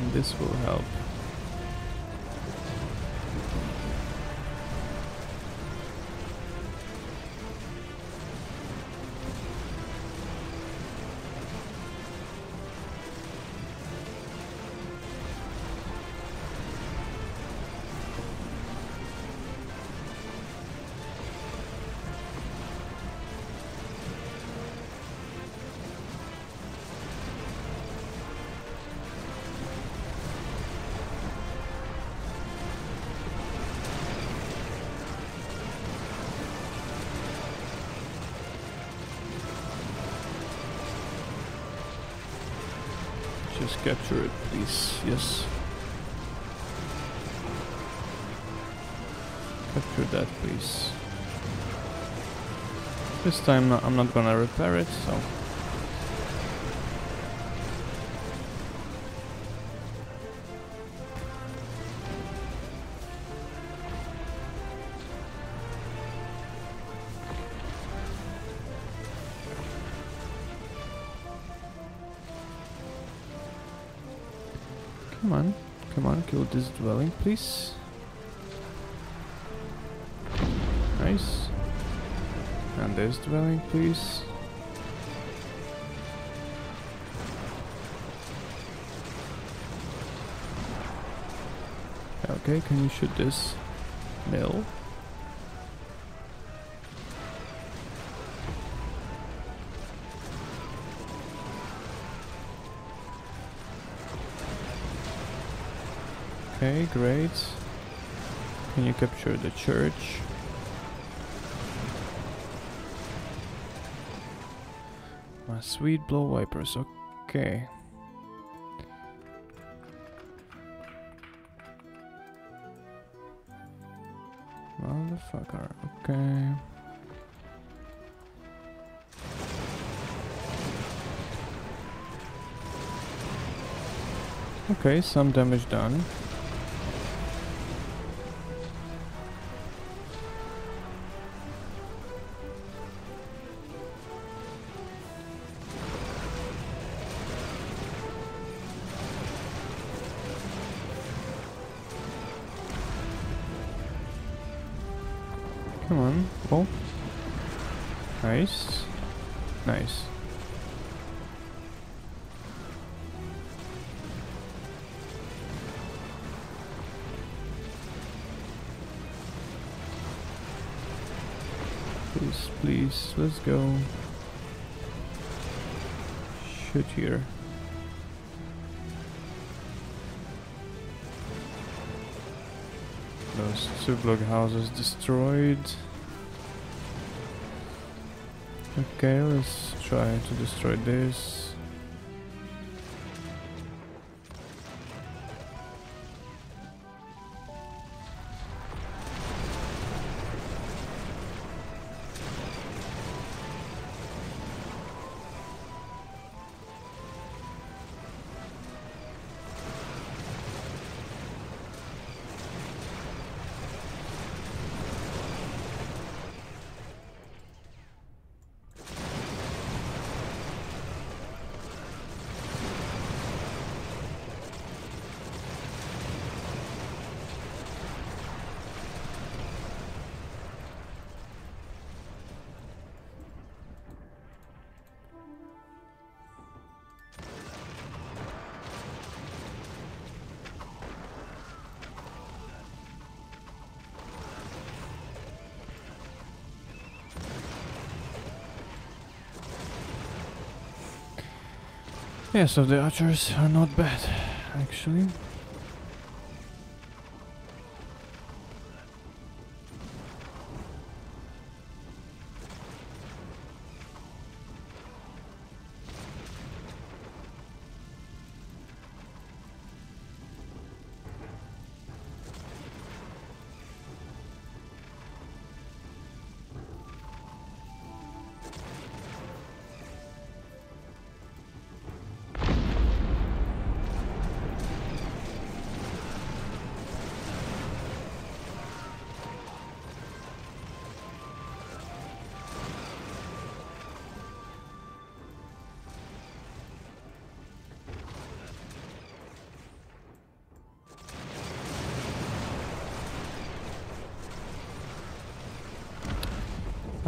And this will help. Just capture it, please. Yes. Capture that, please. This time I'm not gonna repair it, so... this dwelling, please. Nice. And this dwelling, please. Okay, can you shoot this mill? Okay, great. Can you capture the church? My sweet blow wipers, okay. Motherfucker, okay. Okay, some damage done. Here. Those two block houses destroyed. Okay, let's try to destroy this. Yeah, so the archers are not bad, actually.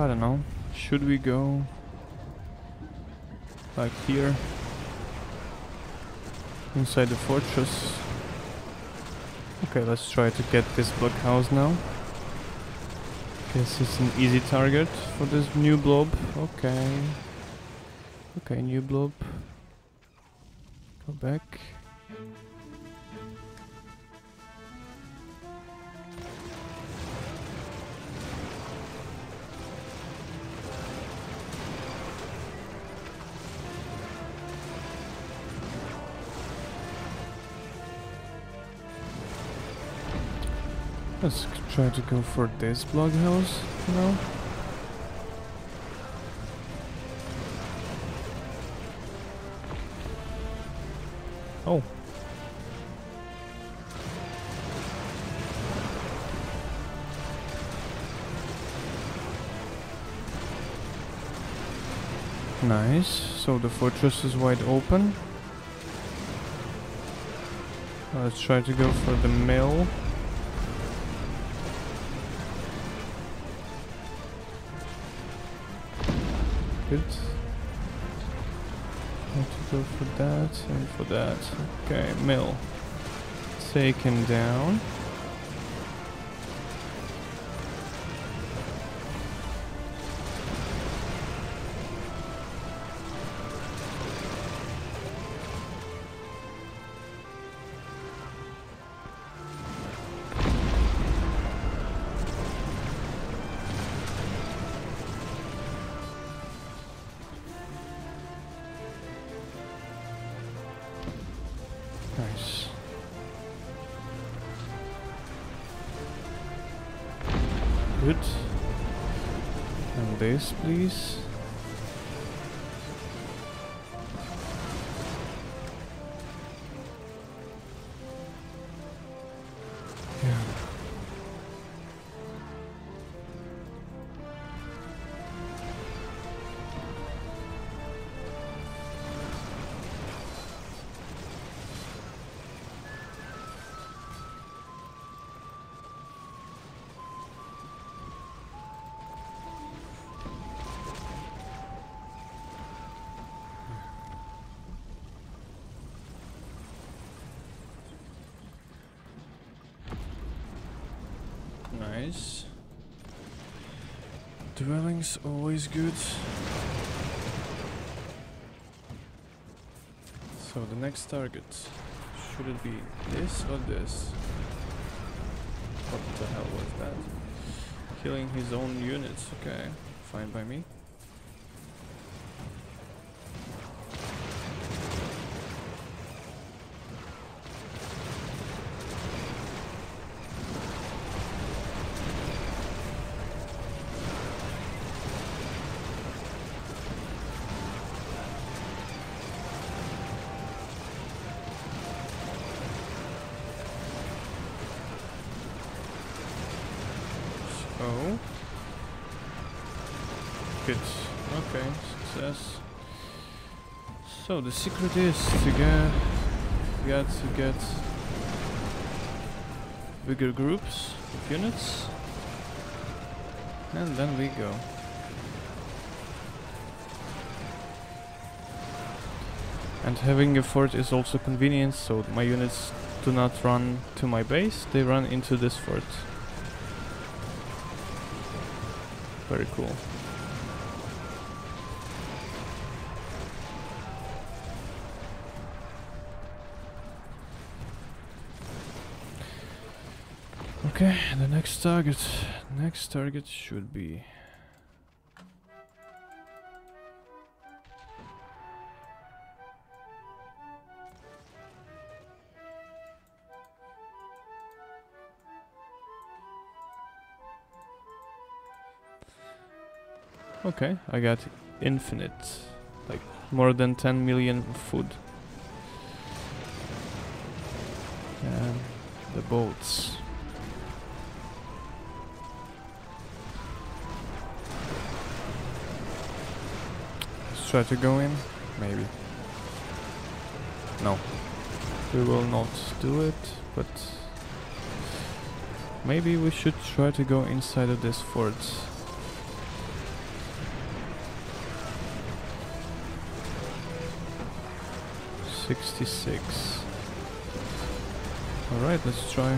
I don't know. Should we go like here inside the fortress? Okay, let's try to get this blockhouse now. Guess it's an easy target for this new blob. Okay. Okay, new blob. Try to go for this blockhouse now. Oh. Nice. So the fortress is wide open. Let's try to go for the mill. Good. Have to go for that and for that. Okay, mill. Taken down. This, please. Dwelling's always good. So the next target, should it be this or this? What the hell was that? Killing his own units, okay, fine by me. So the secret is to get, get to get bigger groups of units, and then we go. And having a fort is also convenient, so my units do not run to my base, they run into this fort. Very cool. Next target. Next target should be. Okay, I got infinite, like more than 10 million food. And the boats. Try to go in, maybe. No, we will not do it, but maybe we should try to go inside of this fort. Sixty-six. All right, let's try.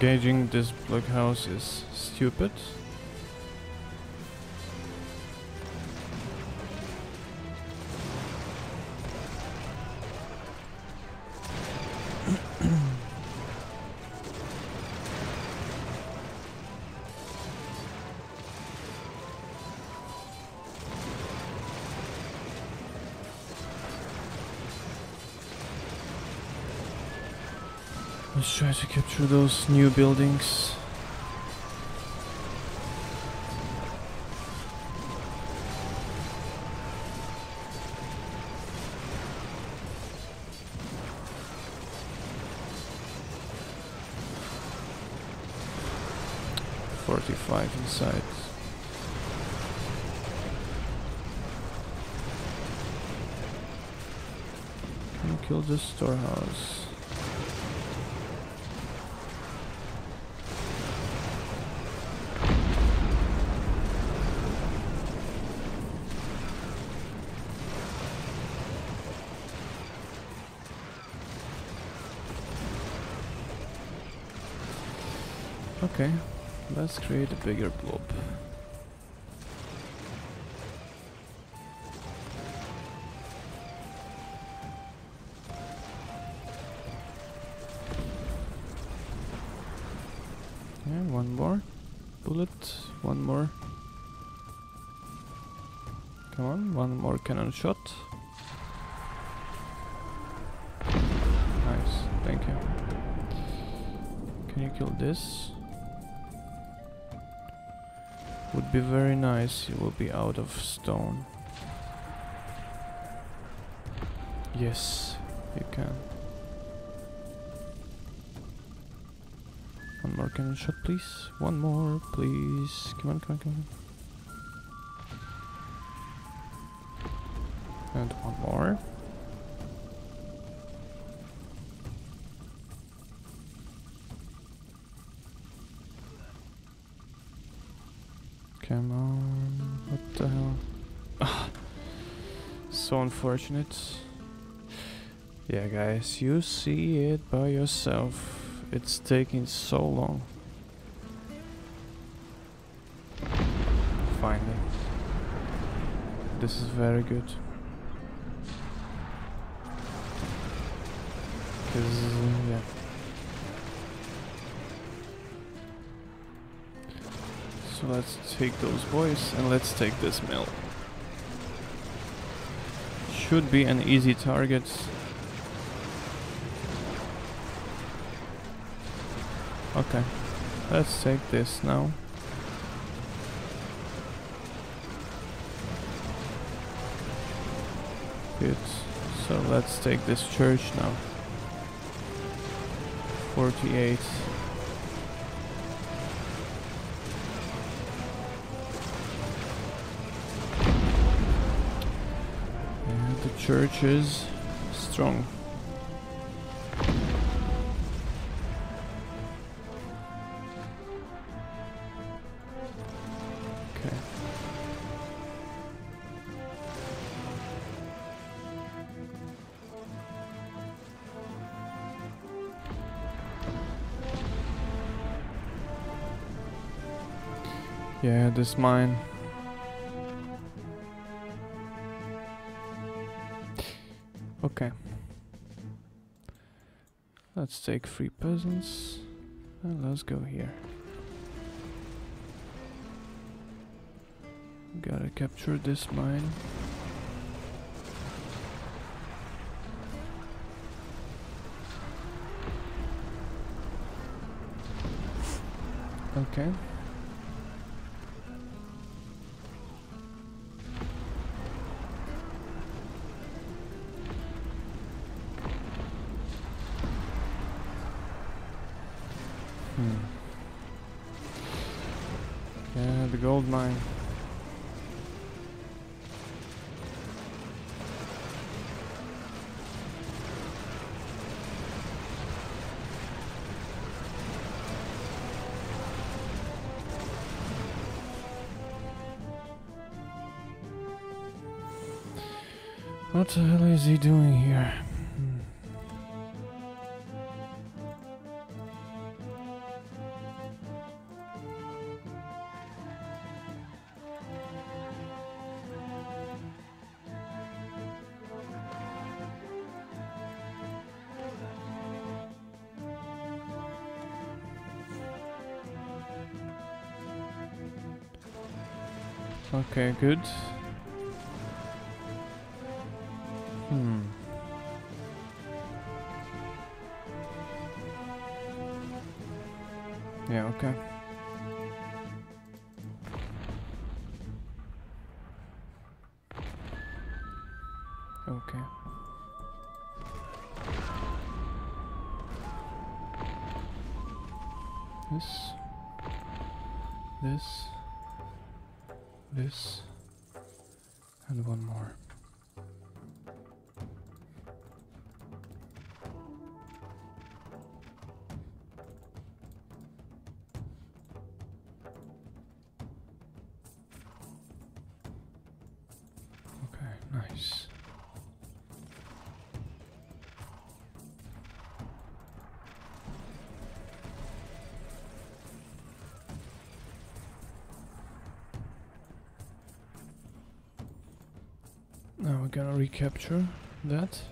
Engaging this blockhouse is stupid. Let's try to capture those new buildings. Forty-five inside. Can kill the storehouse? Okay, let's create a bigger blob. Yeah, one more bullet, one more. Come on, one more cannon shot. Nice, thank you. Can you kill this? Would be very nice, it will be out of stone. Yes, you can. One more cannon shot, please. One more, please. Come on, come on, come on. And one more. Unfortunate. Yeah, guys, you see it by yourself. It's taking so long. Finally. This is very good. Cause, uh, yeah. So let's take those boys and let's take this mill. Should be an easy target. Okay, let's take this now. Good. So let's take this church now. 48. Church is strong. Okay. Yeah, this mine. Okay. Let's take three peasants and let's go here. Gotta capture this mine. Okay. Okay, good. Hmm. Yeah, okay. Okay. This. This. This. And one more. Recapture that.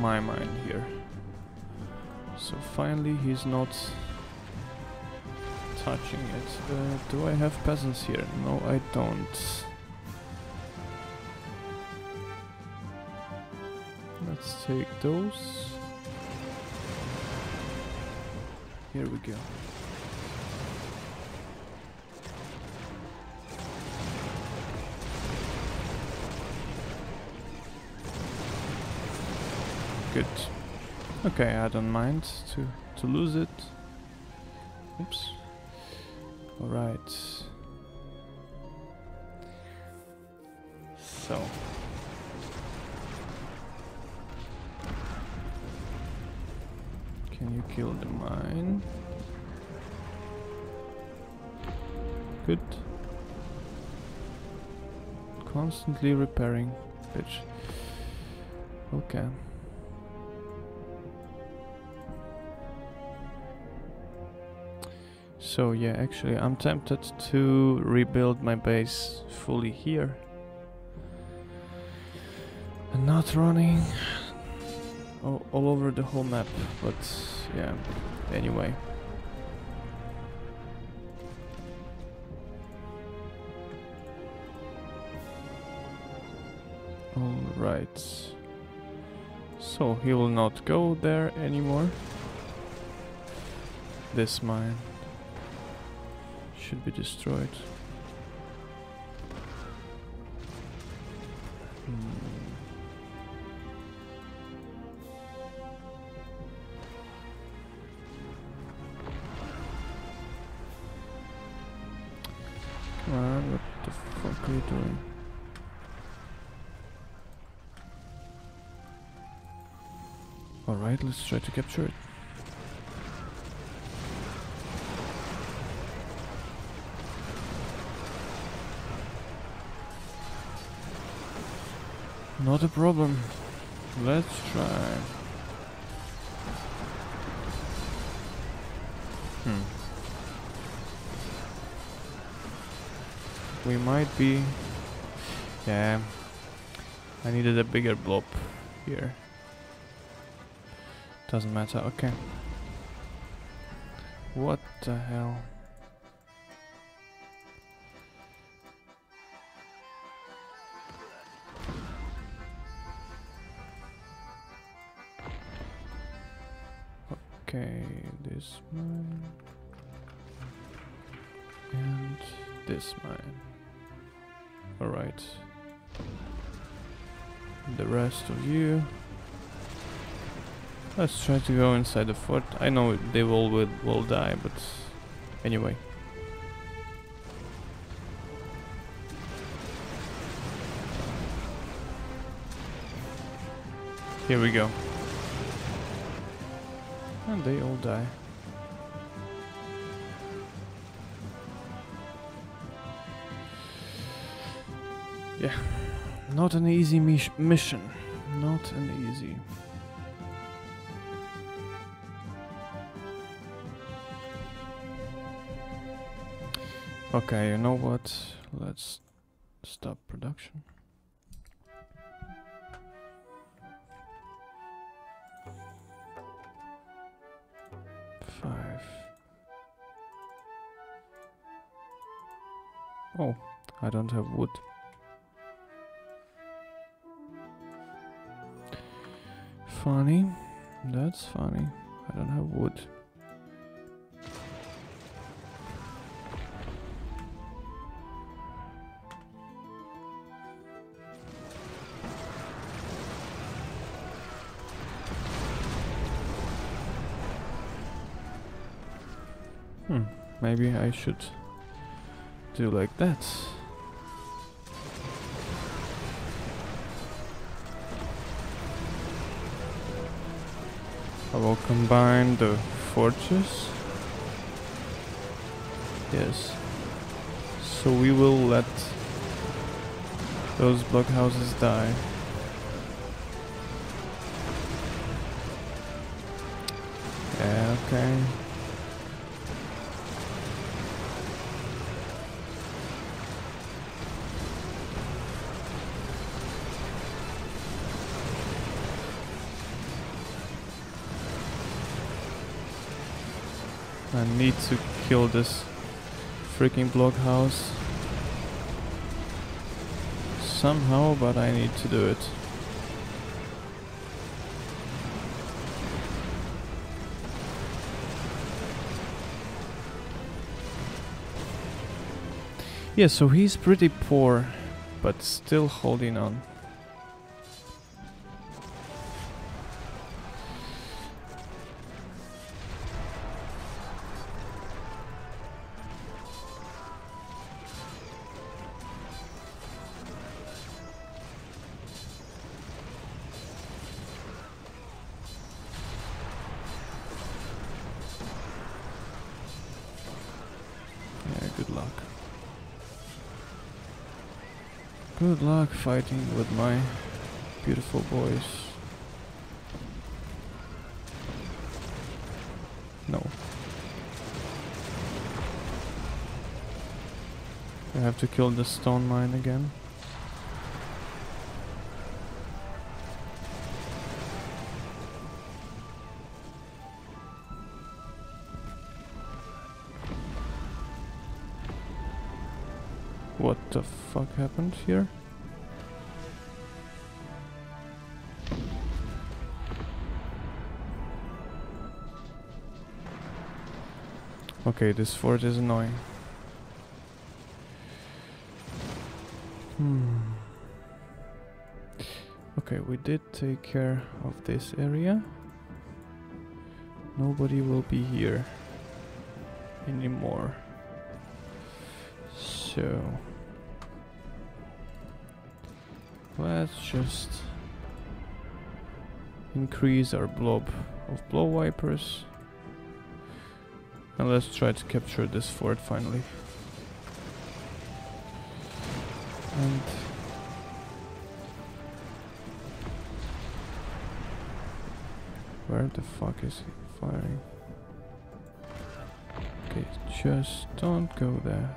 My mind here. So finally he's not touching it. Uh, do I have peasants here? No, I don't. Let's take those. Here we go. Okay, I don't mind to to lose it. Oops. All right. So. Can you kill the mine? Good. Constantly repairing, bitch. Okay. So yeah, actually I'm tempted to rebuild my base fully here. And not running all, all over the whole map, but yeah, anyway. Alright. So he will not go there anymore. This mine should be destroyed. Hmm. Doing? Alright, let's try to capture it. Not a problem. Let's try. Hmm. We might be... Yeah. I needed a bigger blob here. Doesn't matter, okay. What the hell? Okay, this mine. And this mine. Alright. The rest of you. Let's try to go inside the fort. I know they will will, will die, but anyway. Here we go. And they all die. Yeah, not an easy mish mission. Not an easy. Okay, you know what? Let's stop production. Oh, I don't have wood. Funny. That's funny. I don't have wood. Hmm, maybe I should do like that. I will combine the fortress. Yes. So we will let those blockhouses die. Yeah, okay. Need to kill this freaking blockhouse somehow, but I need to do it. Yeah, so he's pretty poor, but still holding on. Good luck fighting with my beautiful boys. No. I have to kill the stone mine again. What the fuck happened here? Okay, this fort is annoying. Hmm. Okay, we did take care of this area. Nobody will be here anymore. So let's just increase our blob of blow wipers and let's try to capture this fort finally. And where the fuck is he firing? Okay, just don't go there.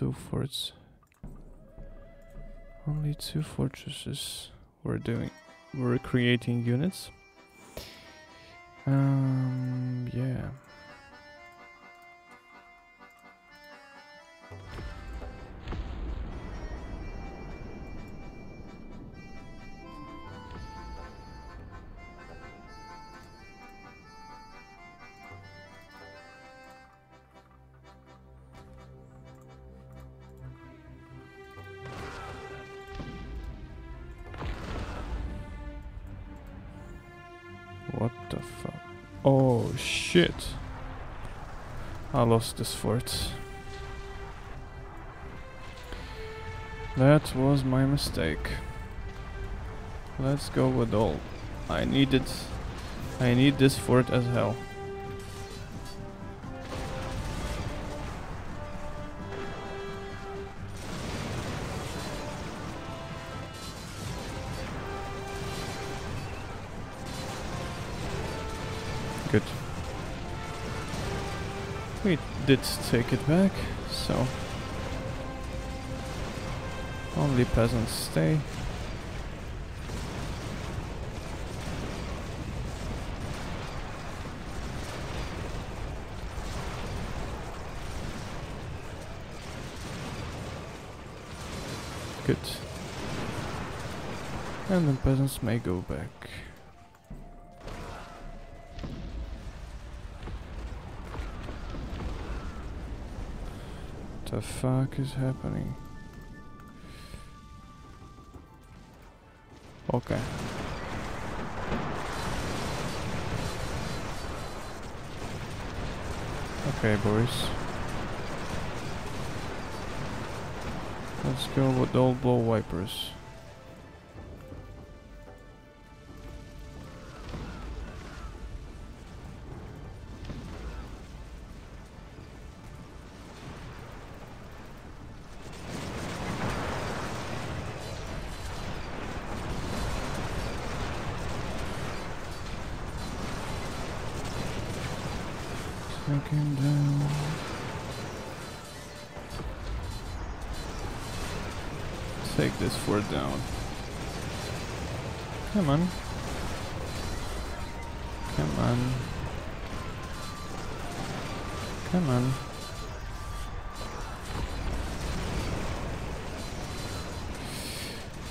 Two forts. Only two fortresses we're doing We're creating units. Um Oh shit. I lost this fort. That was my mistake. Let's go with all. I needed I need this fort as hell. Did take it back, so only peasants stay. Good. And the peasants may go back. The fuck is happening? Okay. Okay, boys. Let's go with the old blow wipers. Down. Take this fort down. Come on. Come on. Come on.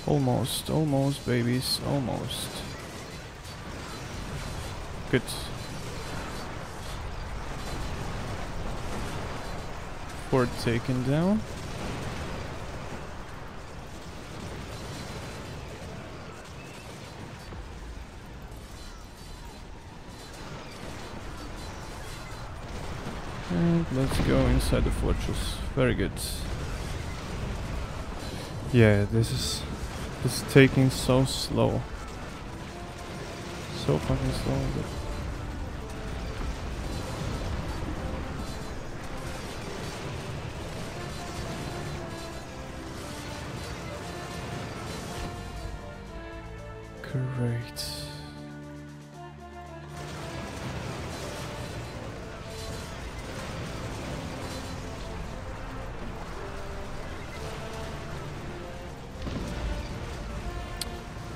Almost, almost, babies, almost. Good. Fort taken down. And let's go inside the fortress. Very good. Yeah, this is this is taking so slow. So fucking slow.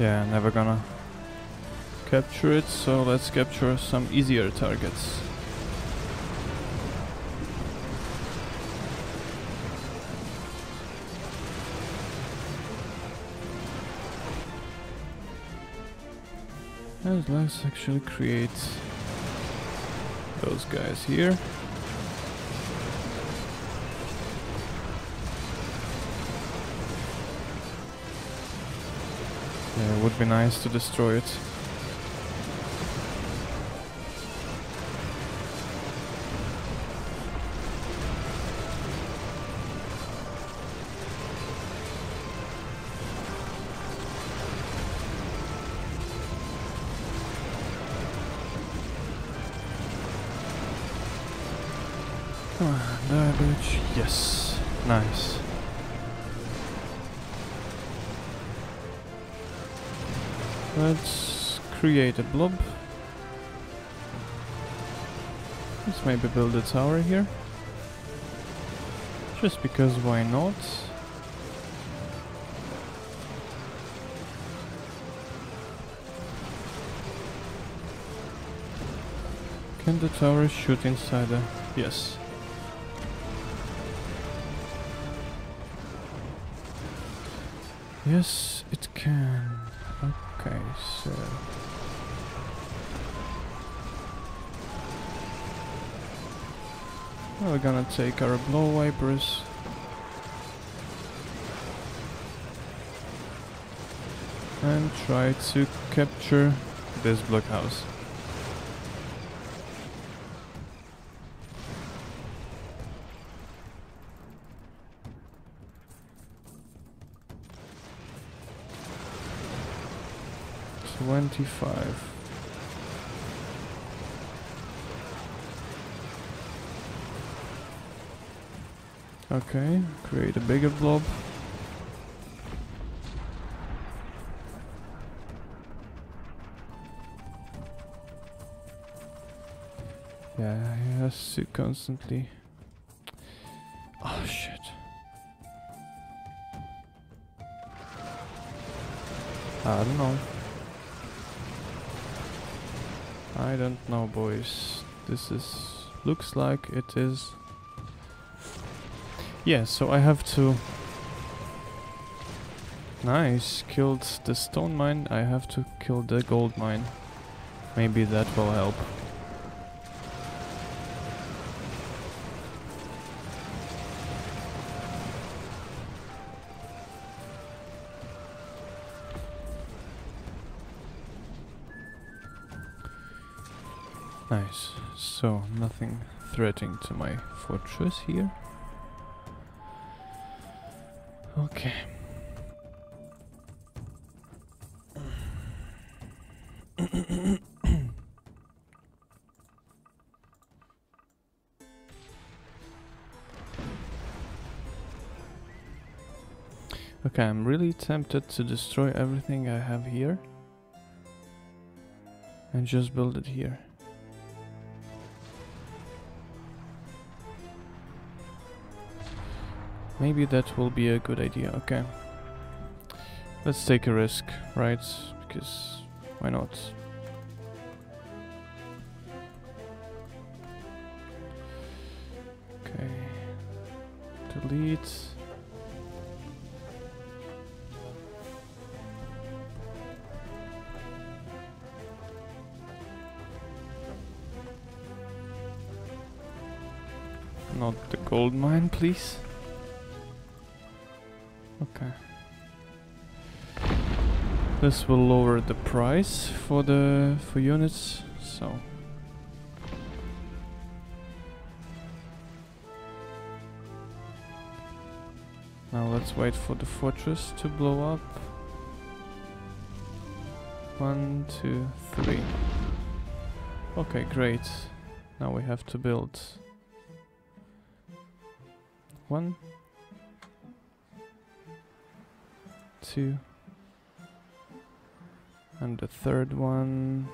Yeah, never gonna capture it, so let's capture some easier targets. And let's actually create those guys here. Would be nice to destroy it. Create a blob. Let's maybe build a tower here. Just because why not? Can the tower shoot inside the... Yes. Yes, We're gonna take our blow wipers. And try to capture this blockhouse. Twenty-five. Okay, create a bigger blob. Yeah, he has to constantly. Oh shit. I don't know. I don't know, boys. This is looks like it is. Yeah, so I have to. Nice, killed the stone mine. I have to kill the gold mine. Maybe that will help. Nice. So, nothing threatening to my fortress here. Okay. okay, I'm really tempted to destroy everything I have here and just build it here. Maybe that will be a good idea. Okay. Let's take a risk, right? Because why not? Okay. Delete. Not the gold mine, please. Okay. This will lower the price for the for units, so Now let's wait for the fortress to blow up. One, two, three. Okay, great. Now we have to build one, two, and the third one.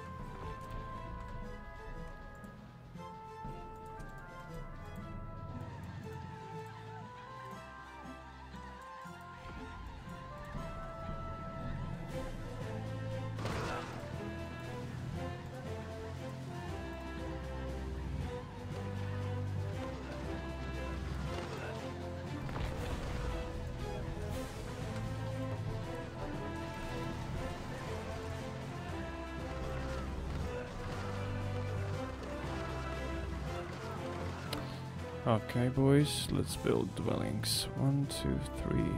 Okay, boys, let's build dwellings. One, two, three.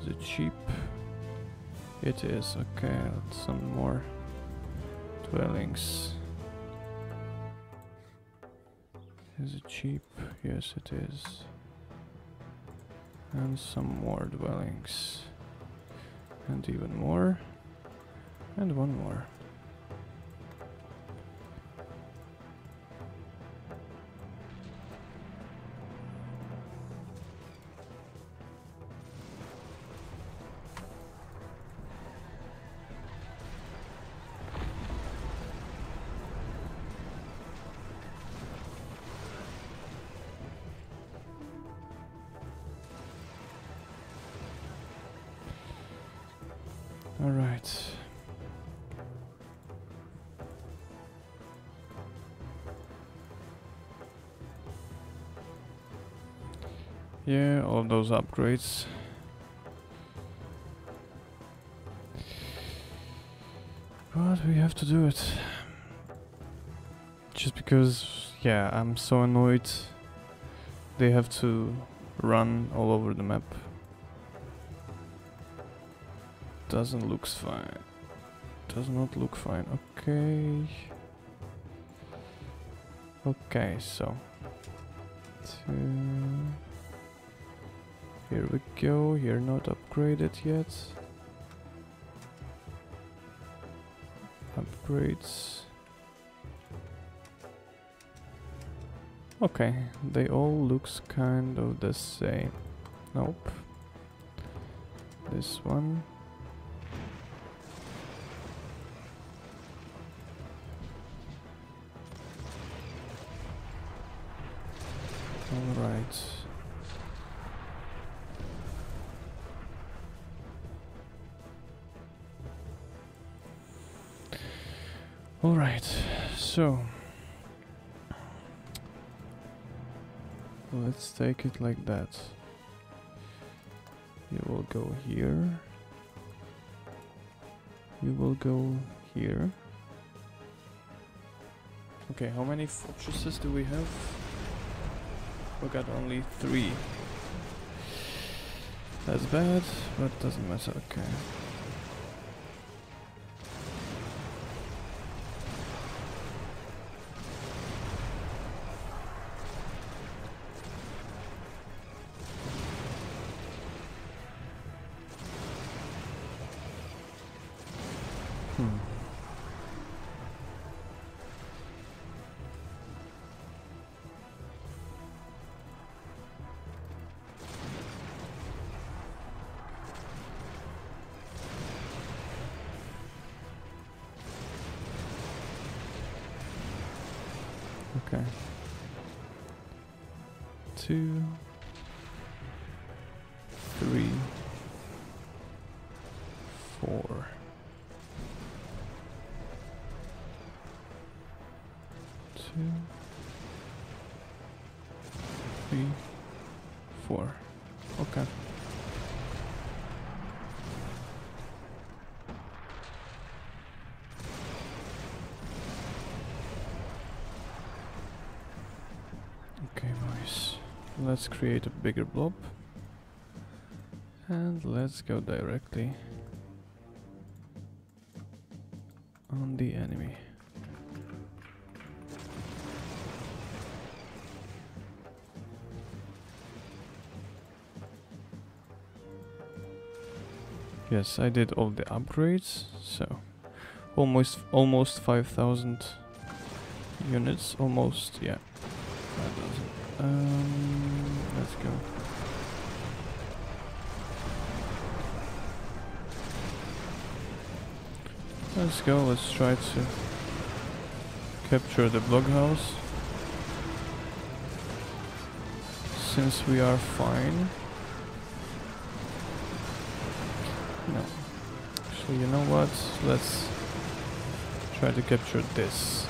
Is it cheap? It is. Okay, some more dwellings. Is it cheap? Yes, it is. And some more dwellings. And even more. And one more. Those upgrades. But we have to do it. Just because, yeah, I'm so annoyed they have to run all over the map. Doesn't look fine. Does not look fine. Okay. Okay, so two. Here we go. You're not upgraded yet. Upgrades. Okay, they all looks kind of the same. Nope. This one. All right. All right. So let's take it like that. You will go here. You will go here. Okay, how many fortresses do we have? We got only three. That's bad, but doesn't matter. Okay. Let's create a bigger blob. And let's go directly on the enemy. Yes, I did all the upgrades, so almost almost 5000 units, almost, yeah. Um, Let's go, let's try to capture the blockhouse. Since we are fine. No. Actually, you know what? Let's try to capture this.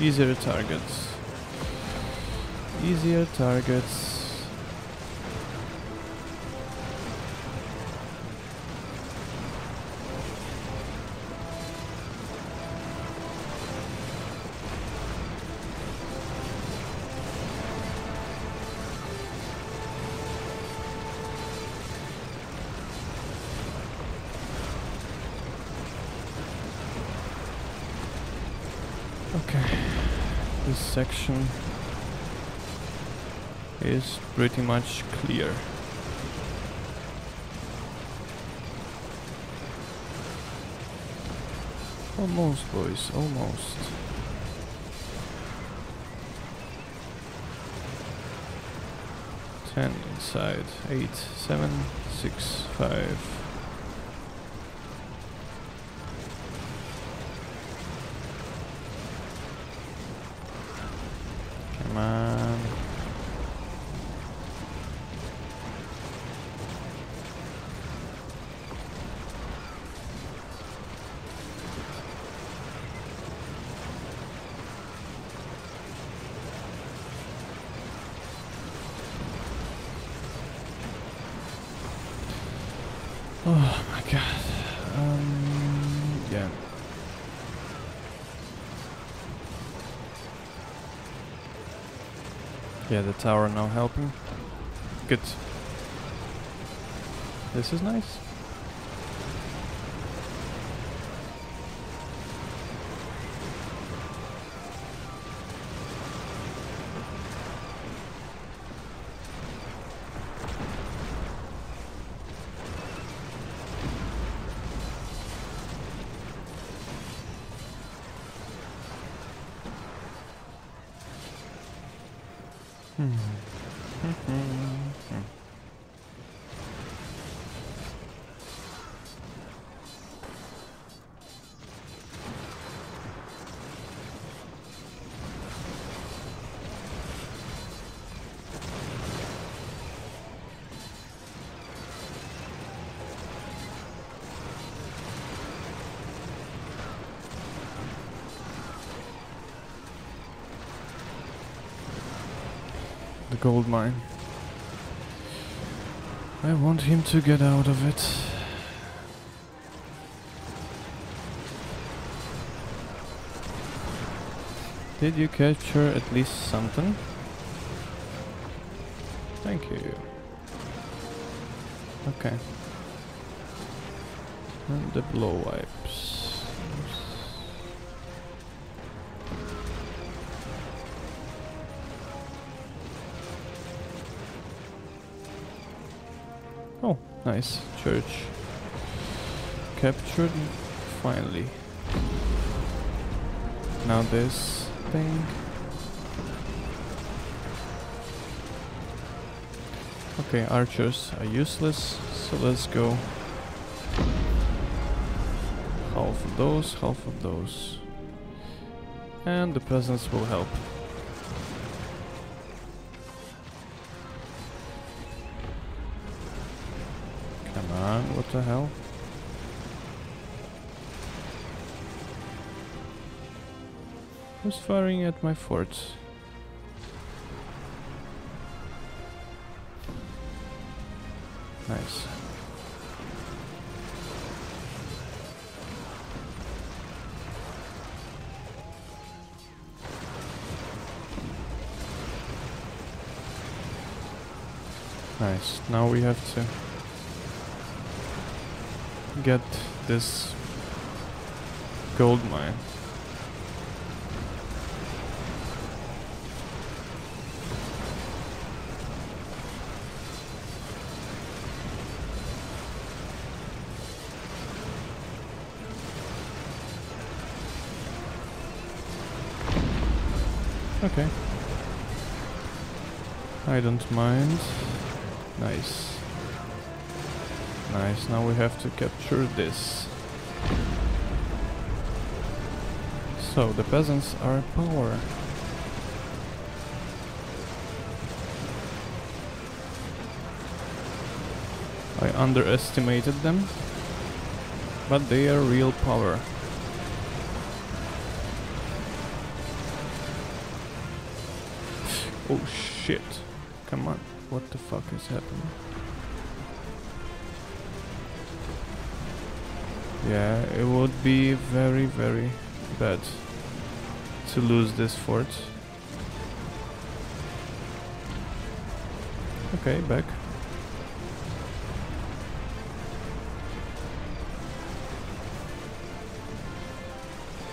Easier targets. Easier targets. Section is pretty much clear. Almost, boys, almost. Ten inside. Eight, seven, six, five. Come on. Oh my god. Um, yeah. Yeah, the tower now helping. Good. This is nice. Gold mine. I want him to get out of it. Did you capture at least something? Thank you. Okay. And the blow wipes. Nice. Church. Captured finally. Now this thing. Okay, archers are useless, so let's go. Half of those, half of those. And the peasants will help. What the hell? Who's firing at my fort? Nice. Nice. Now we have to get this gold mine. Okay. I don't mind. Nice. Nice, now we have to capture this. So, the peasants are power. I underestimated them, but they are real power. Oh shit. Come on. What the fuck is happening? Yeah, it would be very, very bad to lose this fort. Okay, back.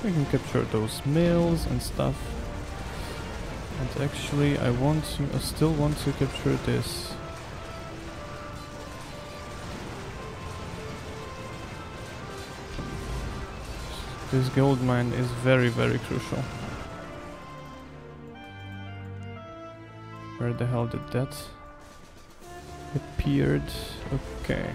We can capture those mills and stuff. And actually, I want to, I still want to capture this. This gold mine is very, very crucial. Where the hell did that appeared? Okay.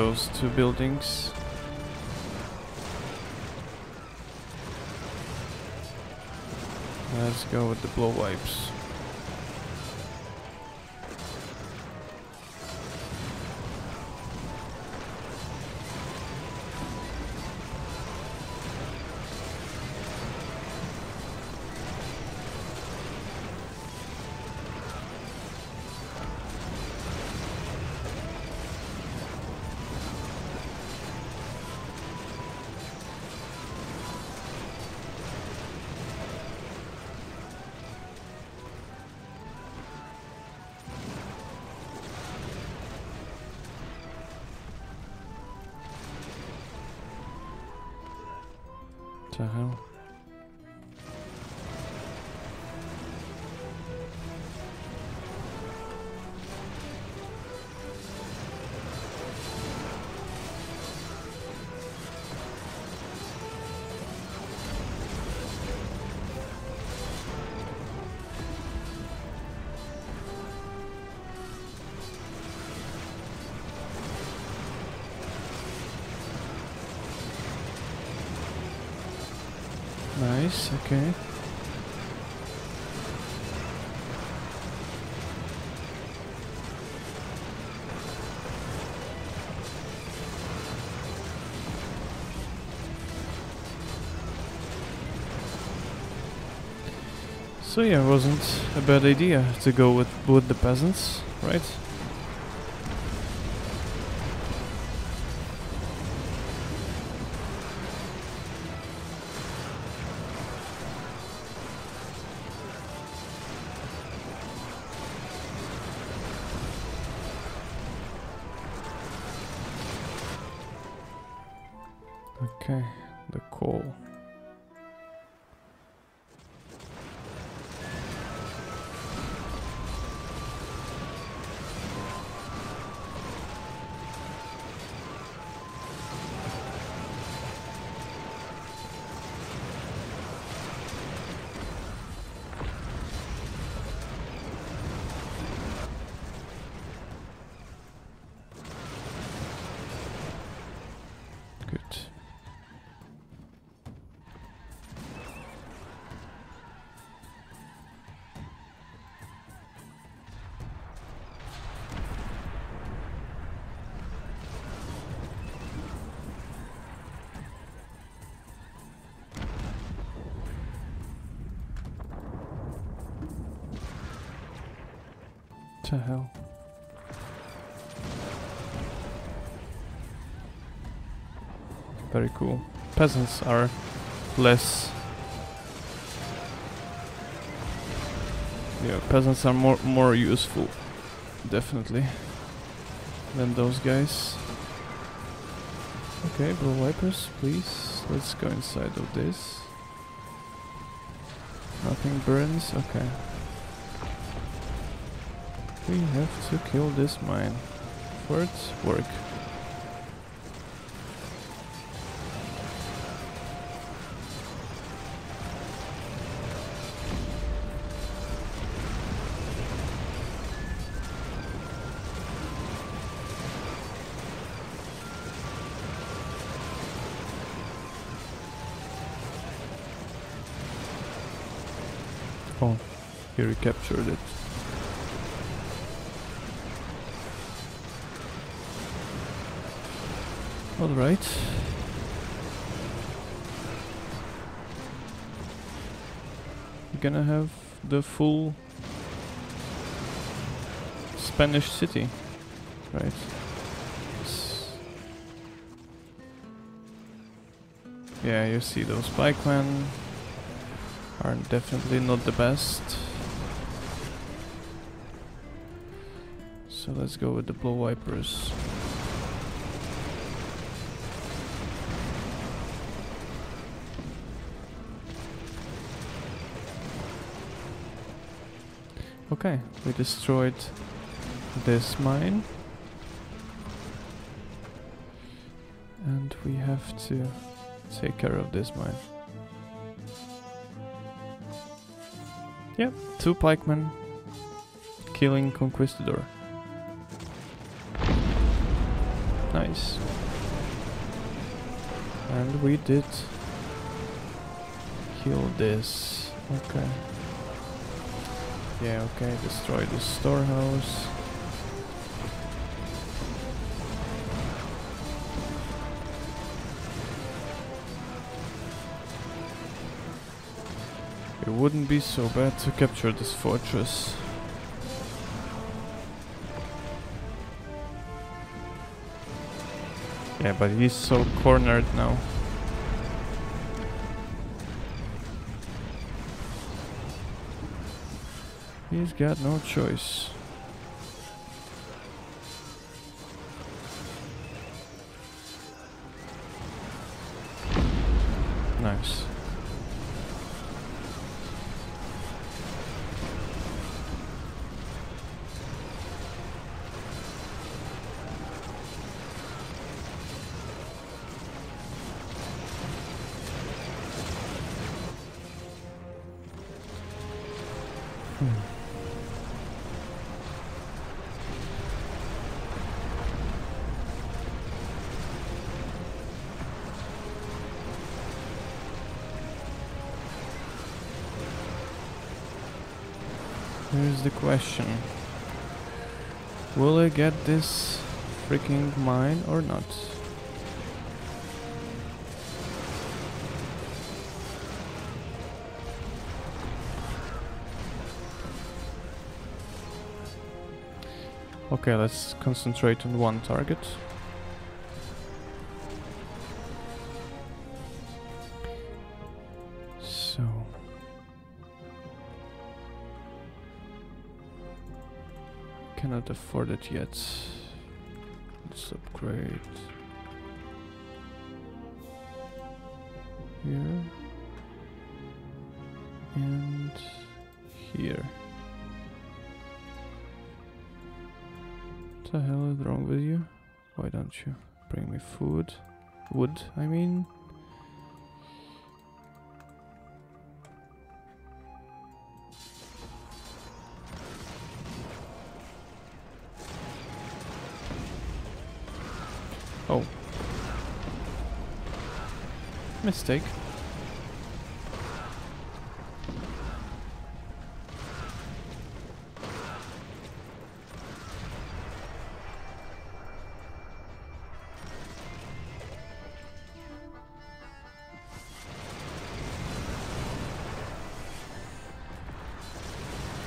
Those two buildings. Let's go with the blow wipes. Nice, okay. So yeah, it wasn't a bad idea to go with with the peasants, right? Very cool. Peasants are less. Yeah, peasants are more more useful, definitely, than those guys. Okay, blue wipers, please. Let's go inside of this. Nothing burns. Okay. We have to kill this mine for it to work. He recaptured it. Alright. We're gonna have the full Spanish city, right? Yeah, you see those pikemen are definitely not the best. So let's go with the blow wipers. Okay, we destroyed this mine. And we have to take care of this mine. Yep, two pikemen killing conquistador. Nice. And we did kill this. Okay. Yeah, okay, destroy the storehouse. It wouldn't be so bad to capture this fortress. Yeah, but he's so cornered now. He's got no choice. Question. Will I get this freaking mine or not? Okay, let's concentrate on one target. Cannot afford it yet. Let's upgrade here and here. What the hell is wrong with you? Why don't you bring me food? Wood, I mean. Mistake.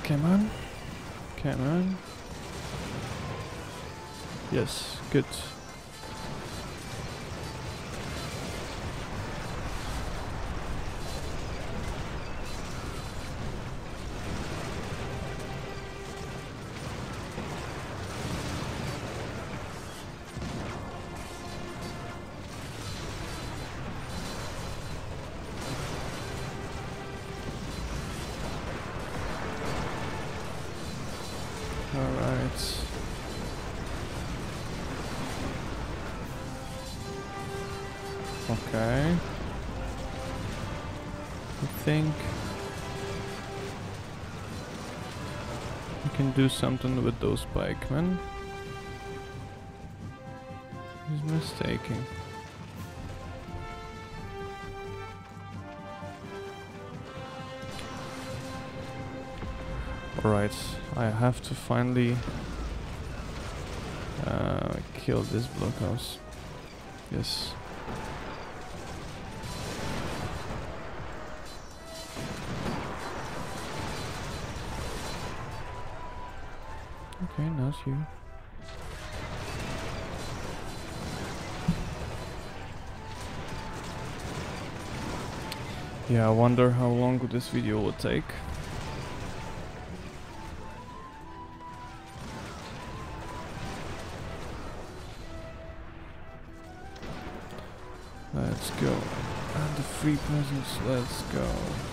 Come on. Come on. Yes, good. Do something with those pikemen. He's mistaken. Alright, I have to finally uh, kill this blockhouse. Yes. You. Yeah, I wonder how long this video will take. Let's go. And the free presents, let's go.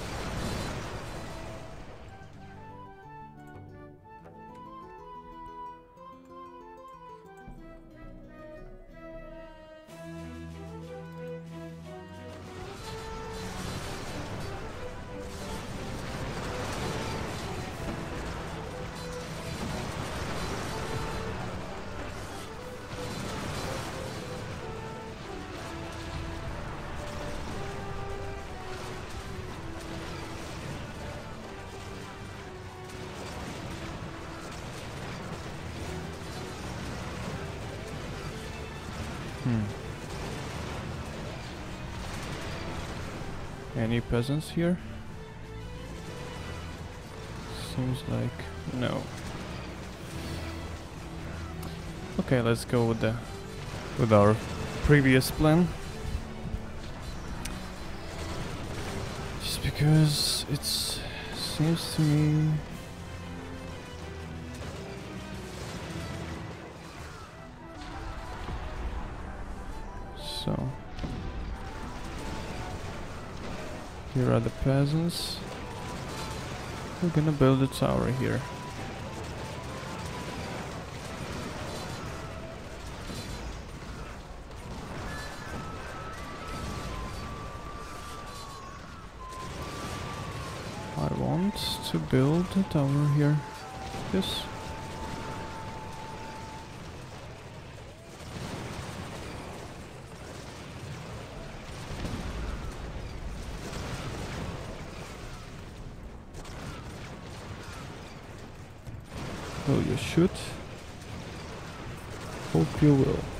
Peasants here? Seems like no. Okay, let's go with the with our previous plan. Just because it seems to me peasants. We're gonna build a tower here. I want to build a tower here. Yes. Shoot? Hope you will.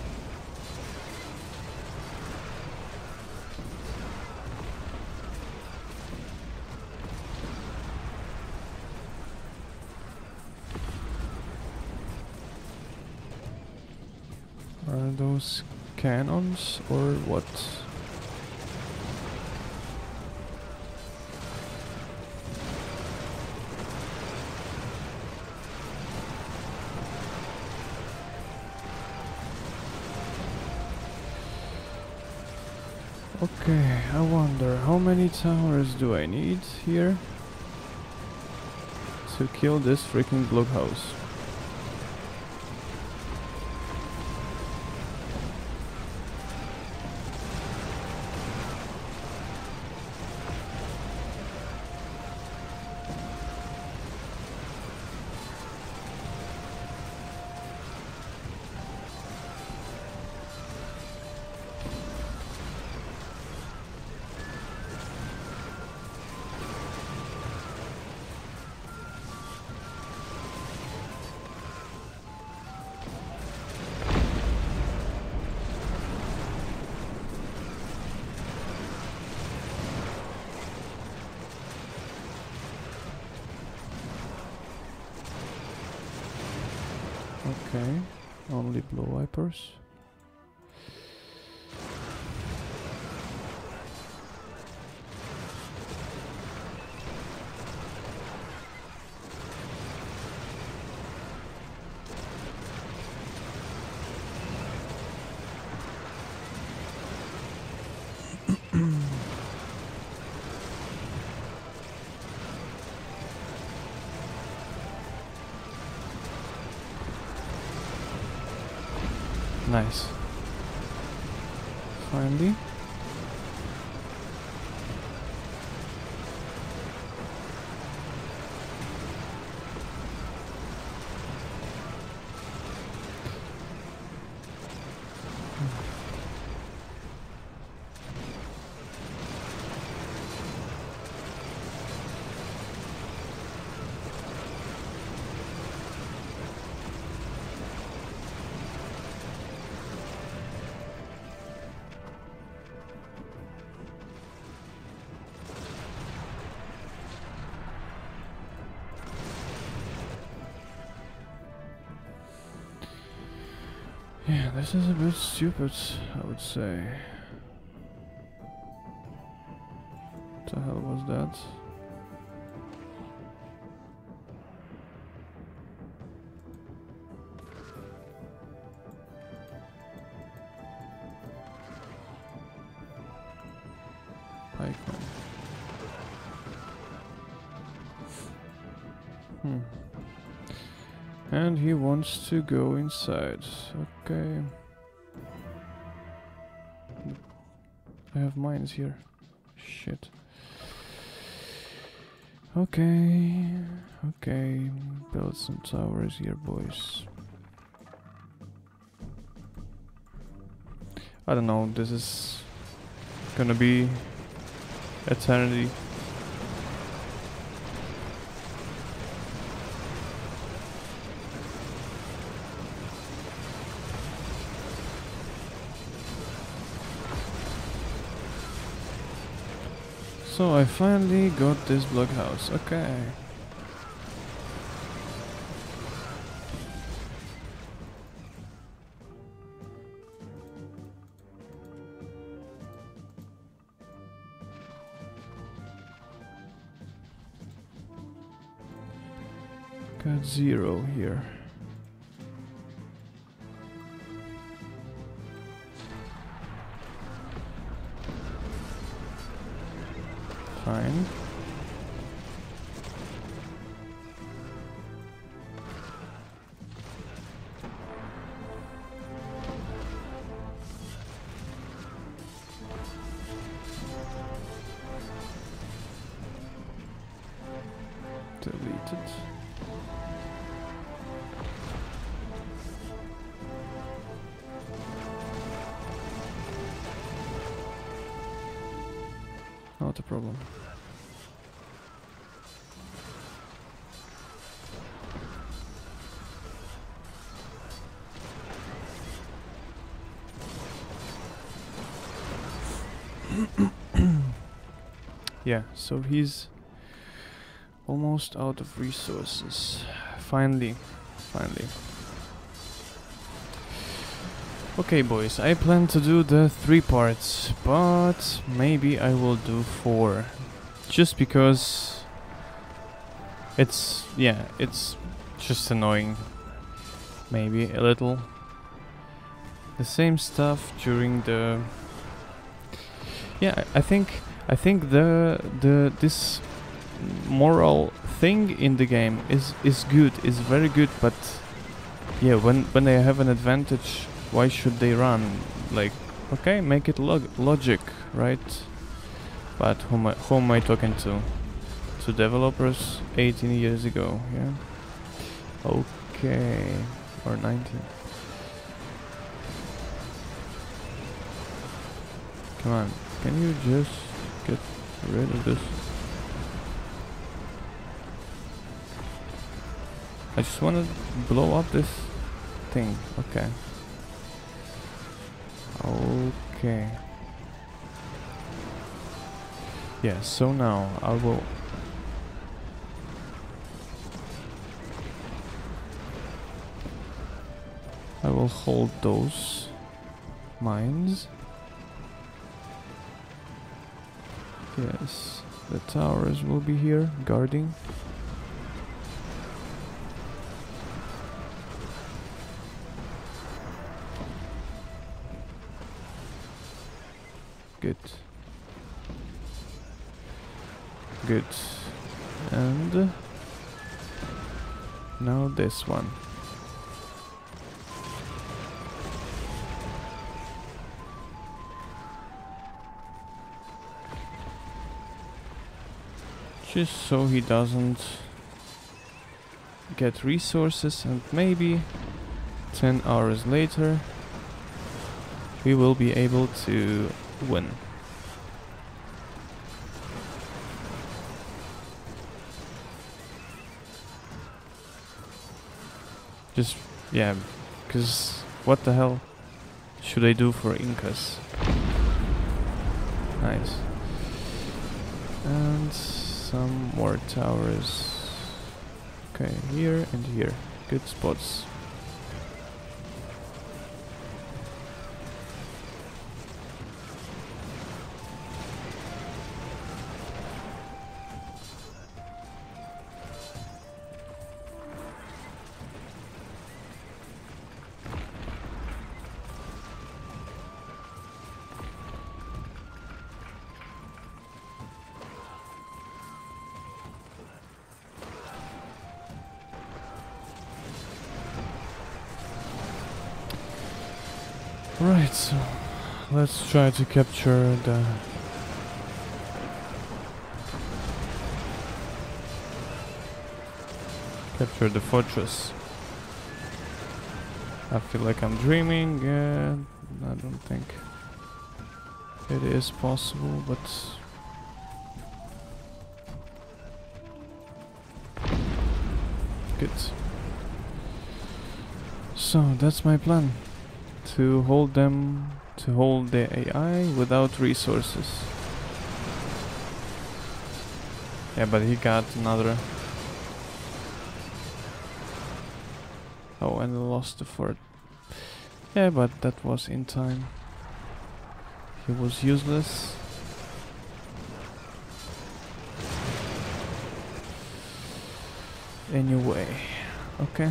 Okay, I wonder how many towers do I need here to kill this freaking blockhouse? This is a bit stupid, I would say. What the hell was that? Hmm. And he wants to go inside. Okay. I have mines here. Shit. Okay. Okay. Build some towers here, boys. I don't know. This is gonna be eternity. I finally got this blockhouse. Okay. Got zero here. So he's almost out of resources. Finally, finally. Okay, boys, I plan to do the three parts, but maybe I will do four. Just because it's, yeah, it's just annoying. Maybe a little. The same stuff during the. Yeah, I think I think the the this moral thing in the game is is good, is very good, but yeah, when when they have an advantage why should they run? Like, okay, make it log logic, right? But who am I, who am I talking to? To developers 18 years ago, yeah? Okay, or 19. Come on, can you just get rid of this? I just want to blow up this thing, okay. Okay. Yeah, so now I will I will hold those mines. Yes, the towers will be here guarding. Good. Good. And now this one. Just so he doesn't get resources and maybe 10 hours later we will be able to win. Just, yeah, because what the hell should I do for Incas? Nice. And some more towers. Okay, here and here. Good spots. Try to capture the capture the fortress. I feel like I'm dreaming. and I don't think it is possible, but good. So that's my plan to hold them, to hold the AI without resources. Yeah, but he got another. Oh, and lost the fort. Yeah, but that was in time. He was useless. Anyway, okay.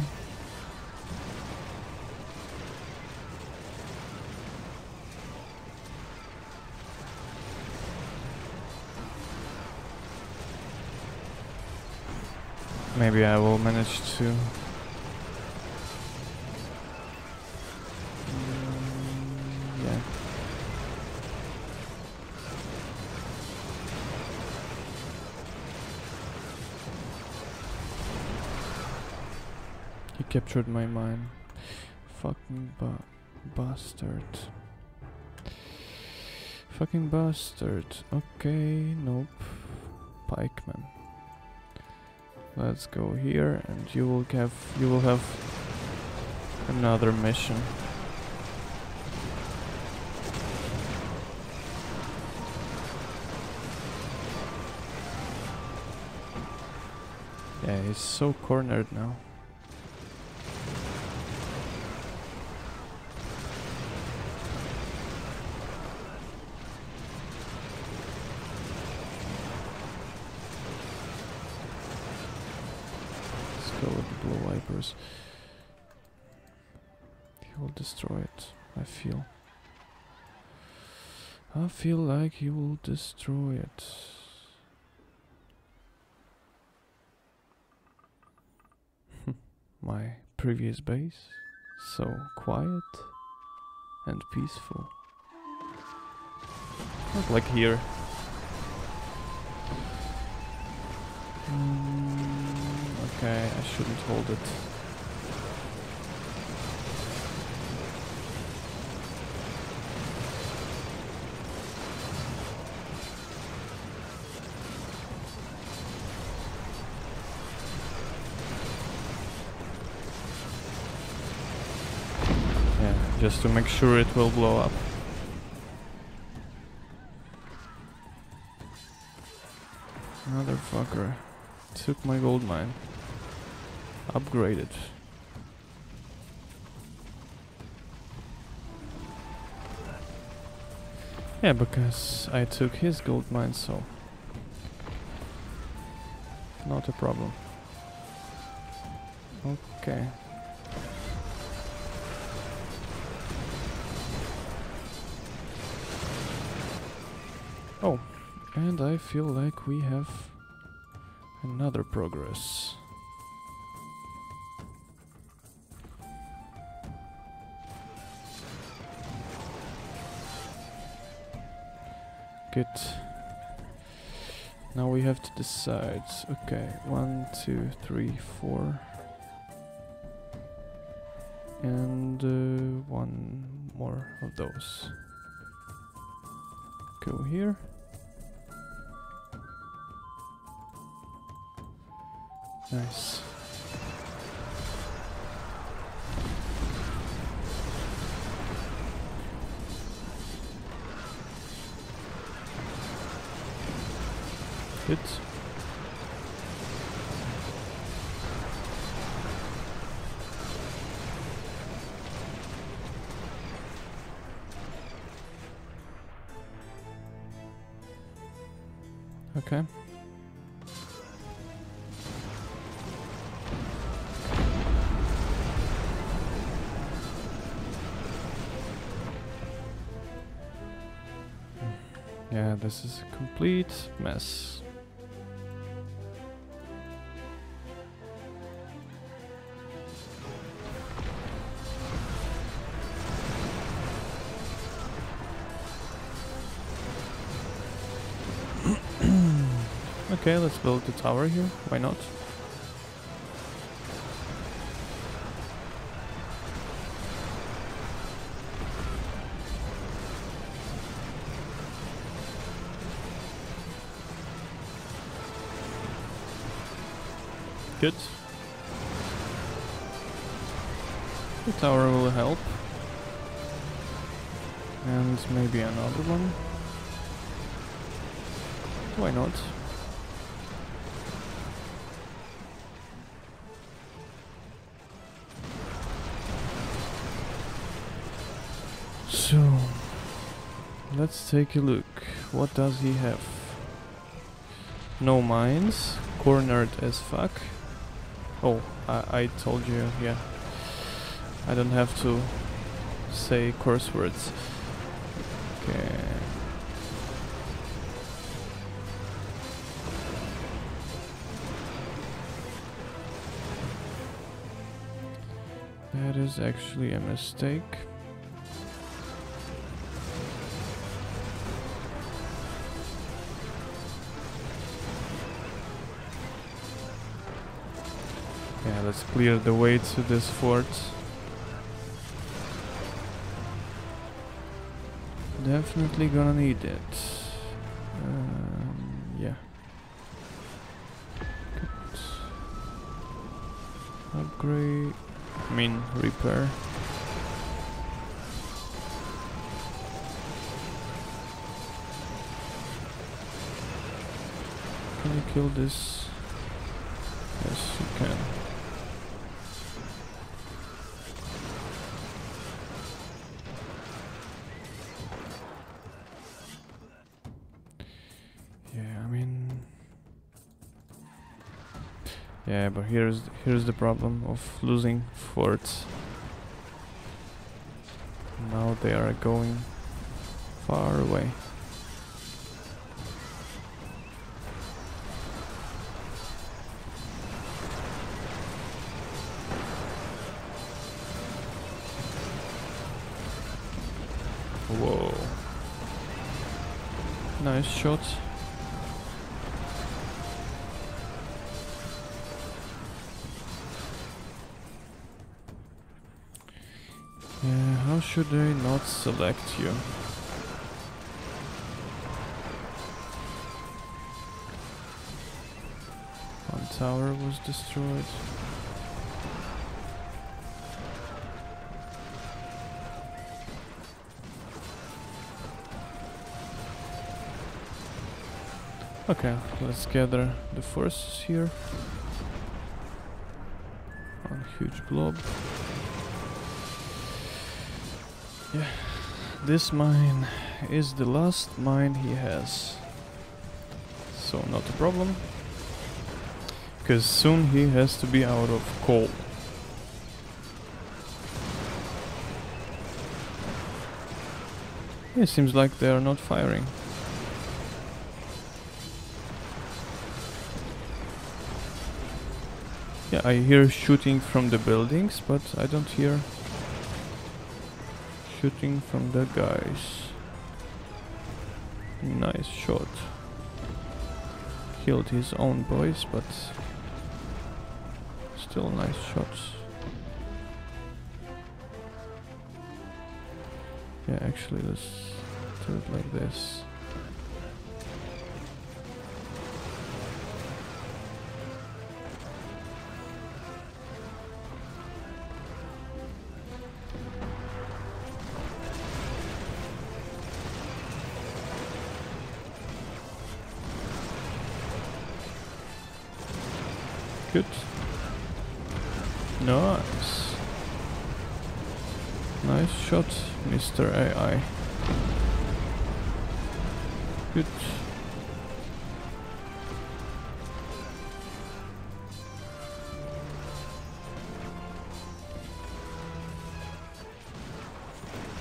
Maybe I will manage to... Yeah. He captured my mind. Fucking ba bastard. Fucking bastard. Okay, nope. Pikeman. Let's go here and you will have you will have another mission. Yeah, he's so cornered now. Let's go with the He will destroy it, I feel. I feel like he will destroy it. My previous base, so quiet and peaceful. Not like here. Mm, okay, I shouldn't hold it. Yeah, just to make sure it will blow up. Motherfucker. Took my gold mine. Upgraded. Yeah, because I took his gold mine, so... Not a problem. Okay. Oh, and I feel like we have another progress. Good. Now we have to decide. Okay, one, two, three, four. And uh, one more of those. Go here. Nice. Hit. Okay. Yeah, this is a complete mess. Build the tower here. Why not? Good. The tower will help. And maybe another one. Why not? Let's take a look. What does he have? No mines, cornered as fuck. Oh, I, I told you, yeah. I don't have to say curse words. Okay. That is actually a mistake. Clear the way to this fort. Definitely gonna need it. Um, yeah. Good. Upgrade. I mean, repair. Can you kill this? Here's the problem of losing forts. Now they are going far away. Whoa. Nice shot. Should I not select you? One tower was destroyed. Okay, let's gather the forces here. One huge blob. Yeah, this mine is the last mine he has. So not a problem. Because soon he has to be out of coal. It seems like they are not firing. Yeah, I hear shooting from the buildings, but I don't hear shooting from the guys. Nice shot. Killed his own boys, but still nice shots. Yeah, actually, let's do it like this.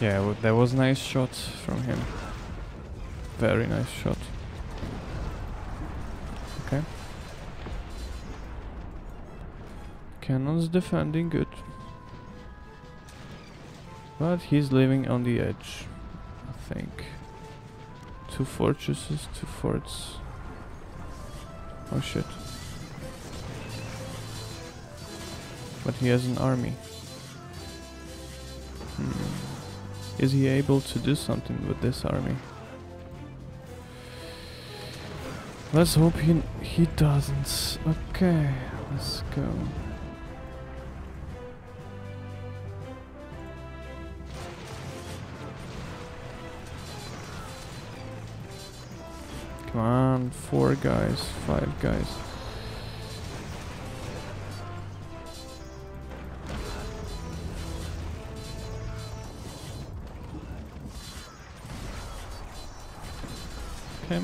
Yeah, that was nice shot from him. Very nice shot. Okay. Cannon's defending good. But he's living on the edge, I think. Two fortresses, two forts. Oh shit. But he has an army. Is he able to do something with this army? Let's hope he he doesn't. Okay, let's go. Come on, four guys, five guys.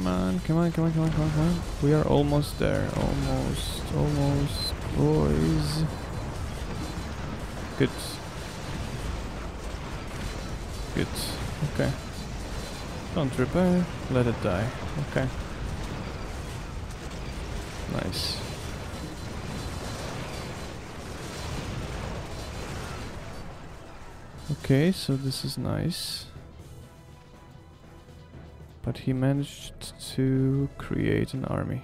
Come on, come on, come on, come on, come on. We are almost there. Almost, almost, boys. Good. Good. Okay. Don't repair. Eh? Let it die. Okay. Nice. Okay, so this is nice. But he managed to create an army.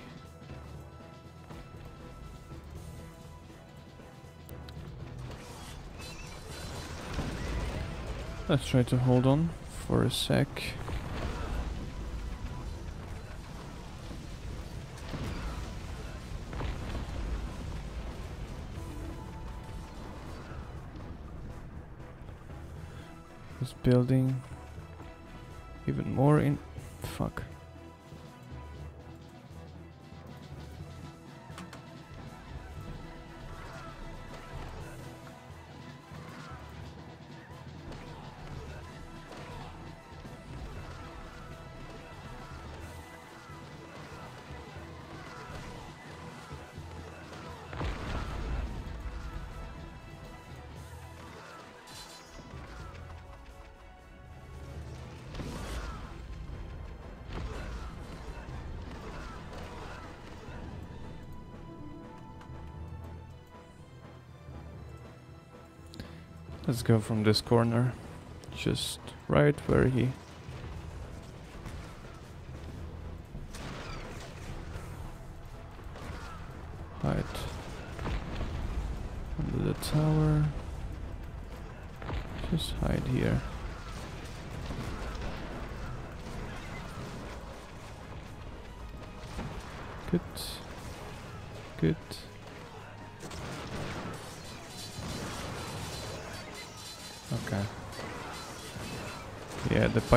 Let's try to hold on for a sec. He's building even more in Let's go from this corner. Just right where he...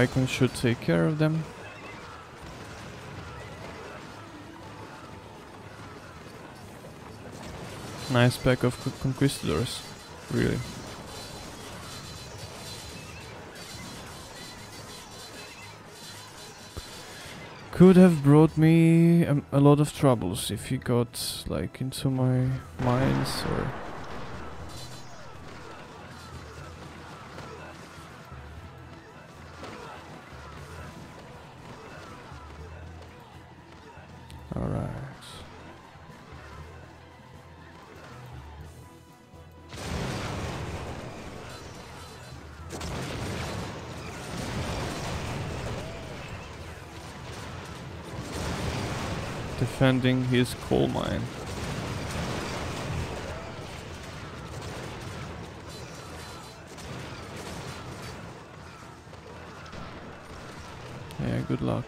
The should take care of them. Nice pack of conquistadors, really. could have brought me um, a lot of troubles if he got like into my mines or Defending his coal mine. Yeah, good luck.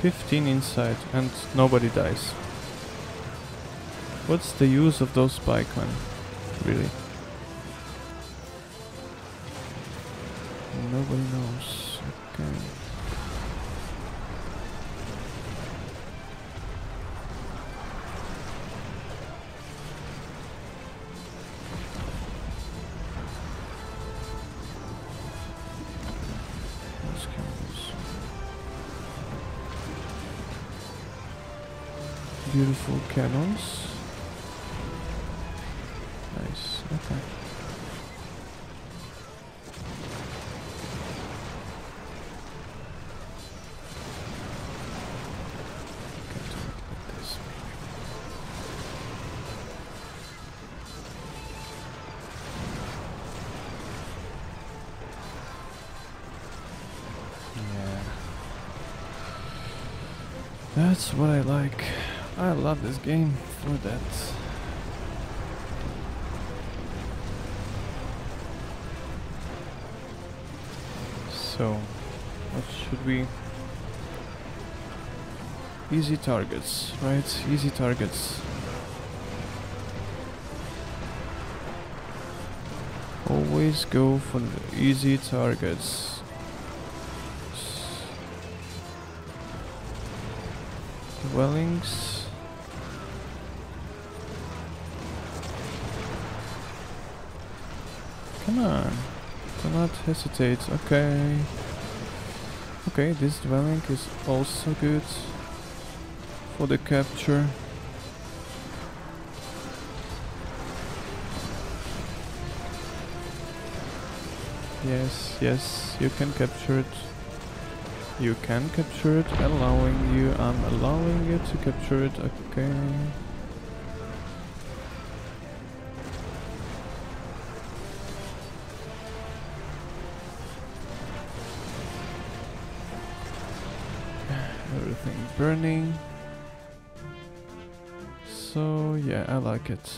15 inside and nobody dies. What's the use of those pikemen, really? Nobody knows. Beautiful love this game for that. So, what should we... Easy targets, right? Easy targets. Always go for the easy targets. Dwellings. Okay. Okay, this dwelling is also good for the capture. Yes, yes, you can capture it. You can capture it, allowing you, I'm allowing you to capture it, okay. Burning. So yeah, I like it.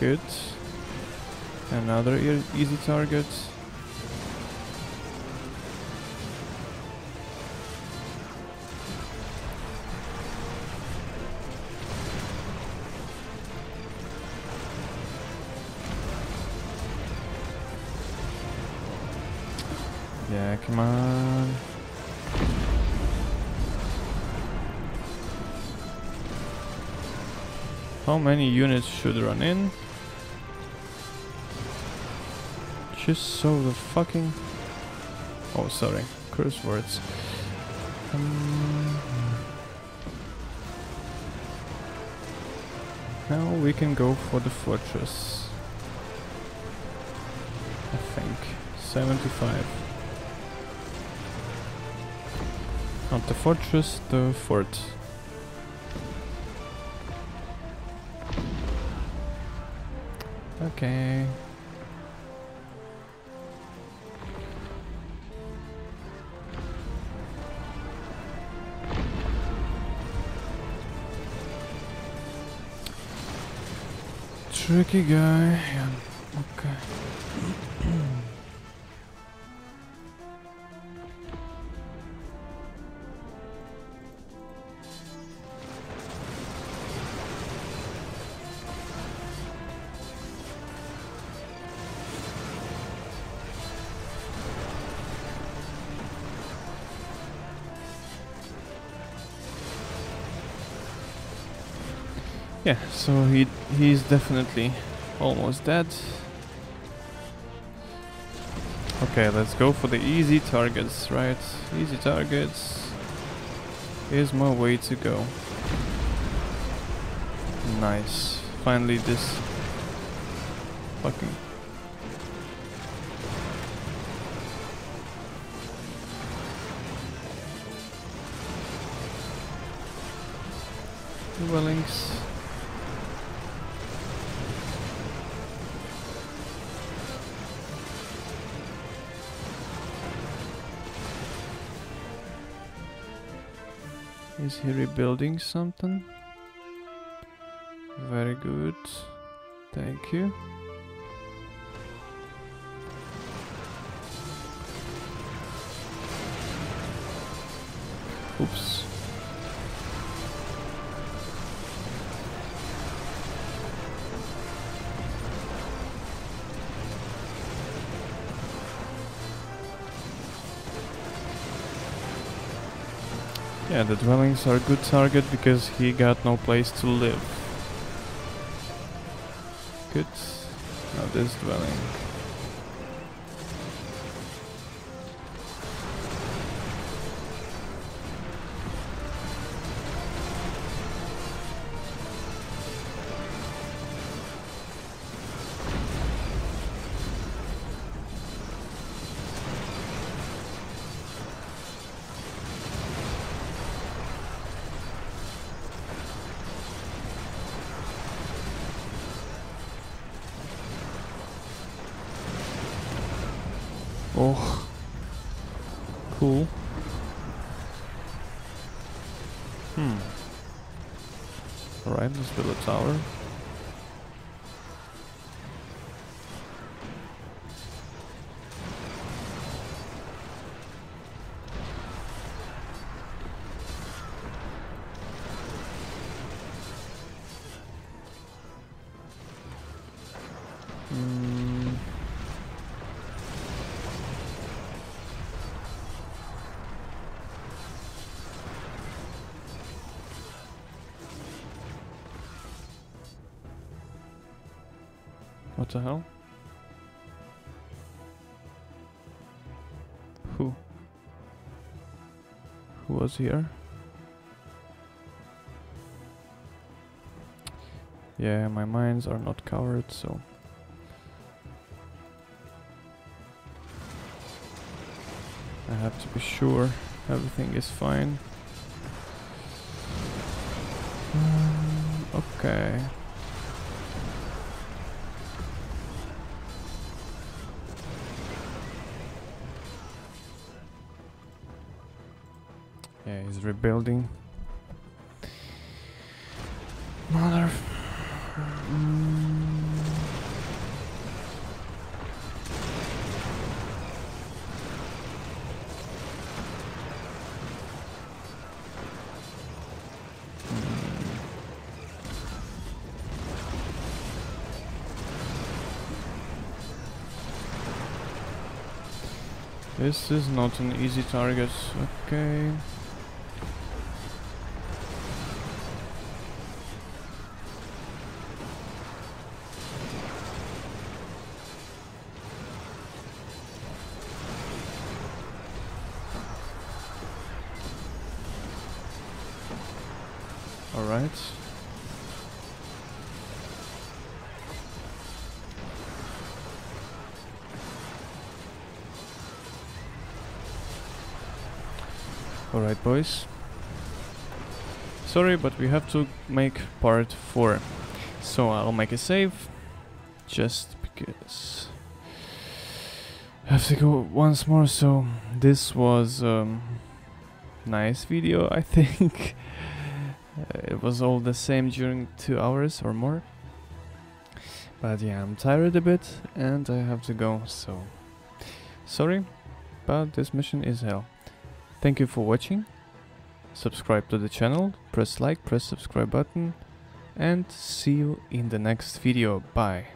Good. Another e easy target. How many units should run in? Just so the fucking... Oh, sorry. Curse words. Um, now we can go for the fortress. I think. 75. Not the fortress, the fort. Okay. Tricky guy. Yeah, so he he's definitely almost dead. Okay, let's go for the easy targets, right? Easy targets is my way to go. Nice. Finally this fucking dwellings. Is he rebuilding something? Very good. Thank you. Oops. Yeah, the dwellings are a good target because he got no place to live. Good. Now this dwelling. The hell? Who? Who was here? Yeah, my mines are not covered, so... I have to be sure everything is fine. Um, okay. Rebuilding. Mother. This is not an easy target. Okay. Boys. Sorry, but we have to make part 4. So I'll make a save. Just because. I have to go once more, so this was um nice video, I think. Uh, it was all the same during two hours or more. But yeah, I'm tired a bit and I have to go, so sorry, but this mission is hell. Thank you for watching. Subscribe to the channel, press like, press subscribe button, and see you in the next video. Bye.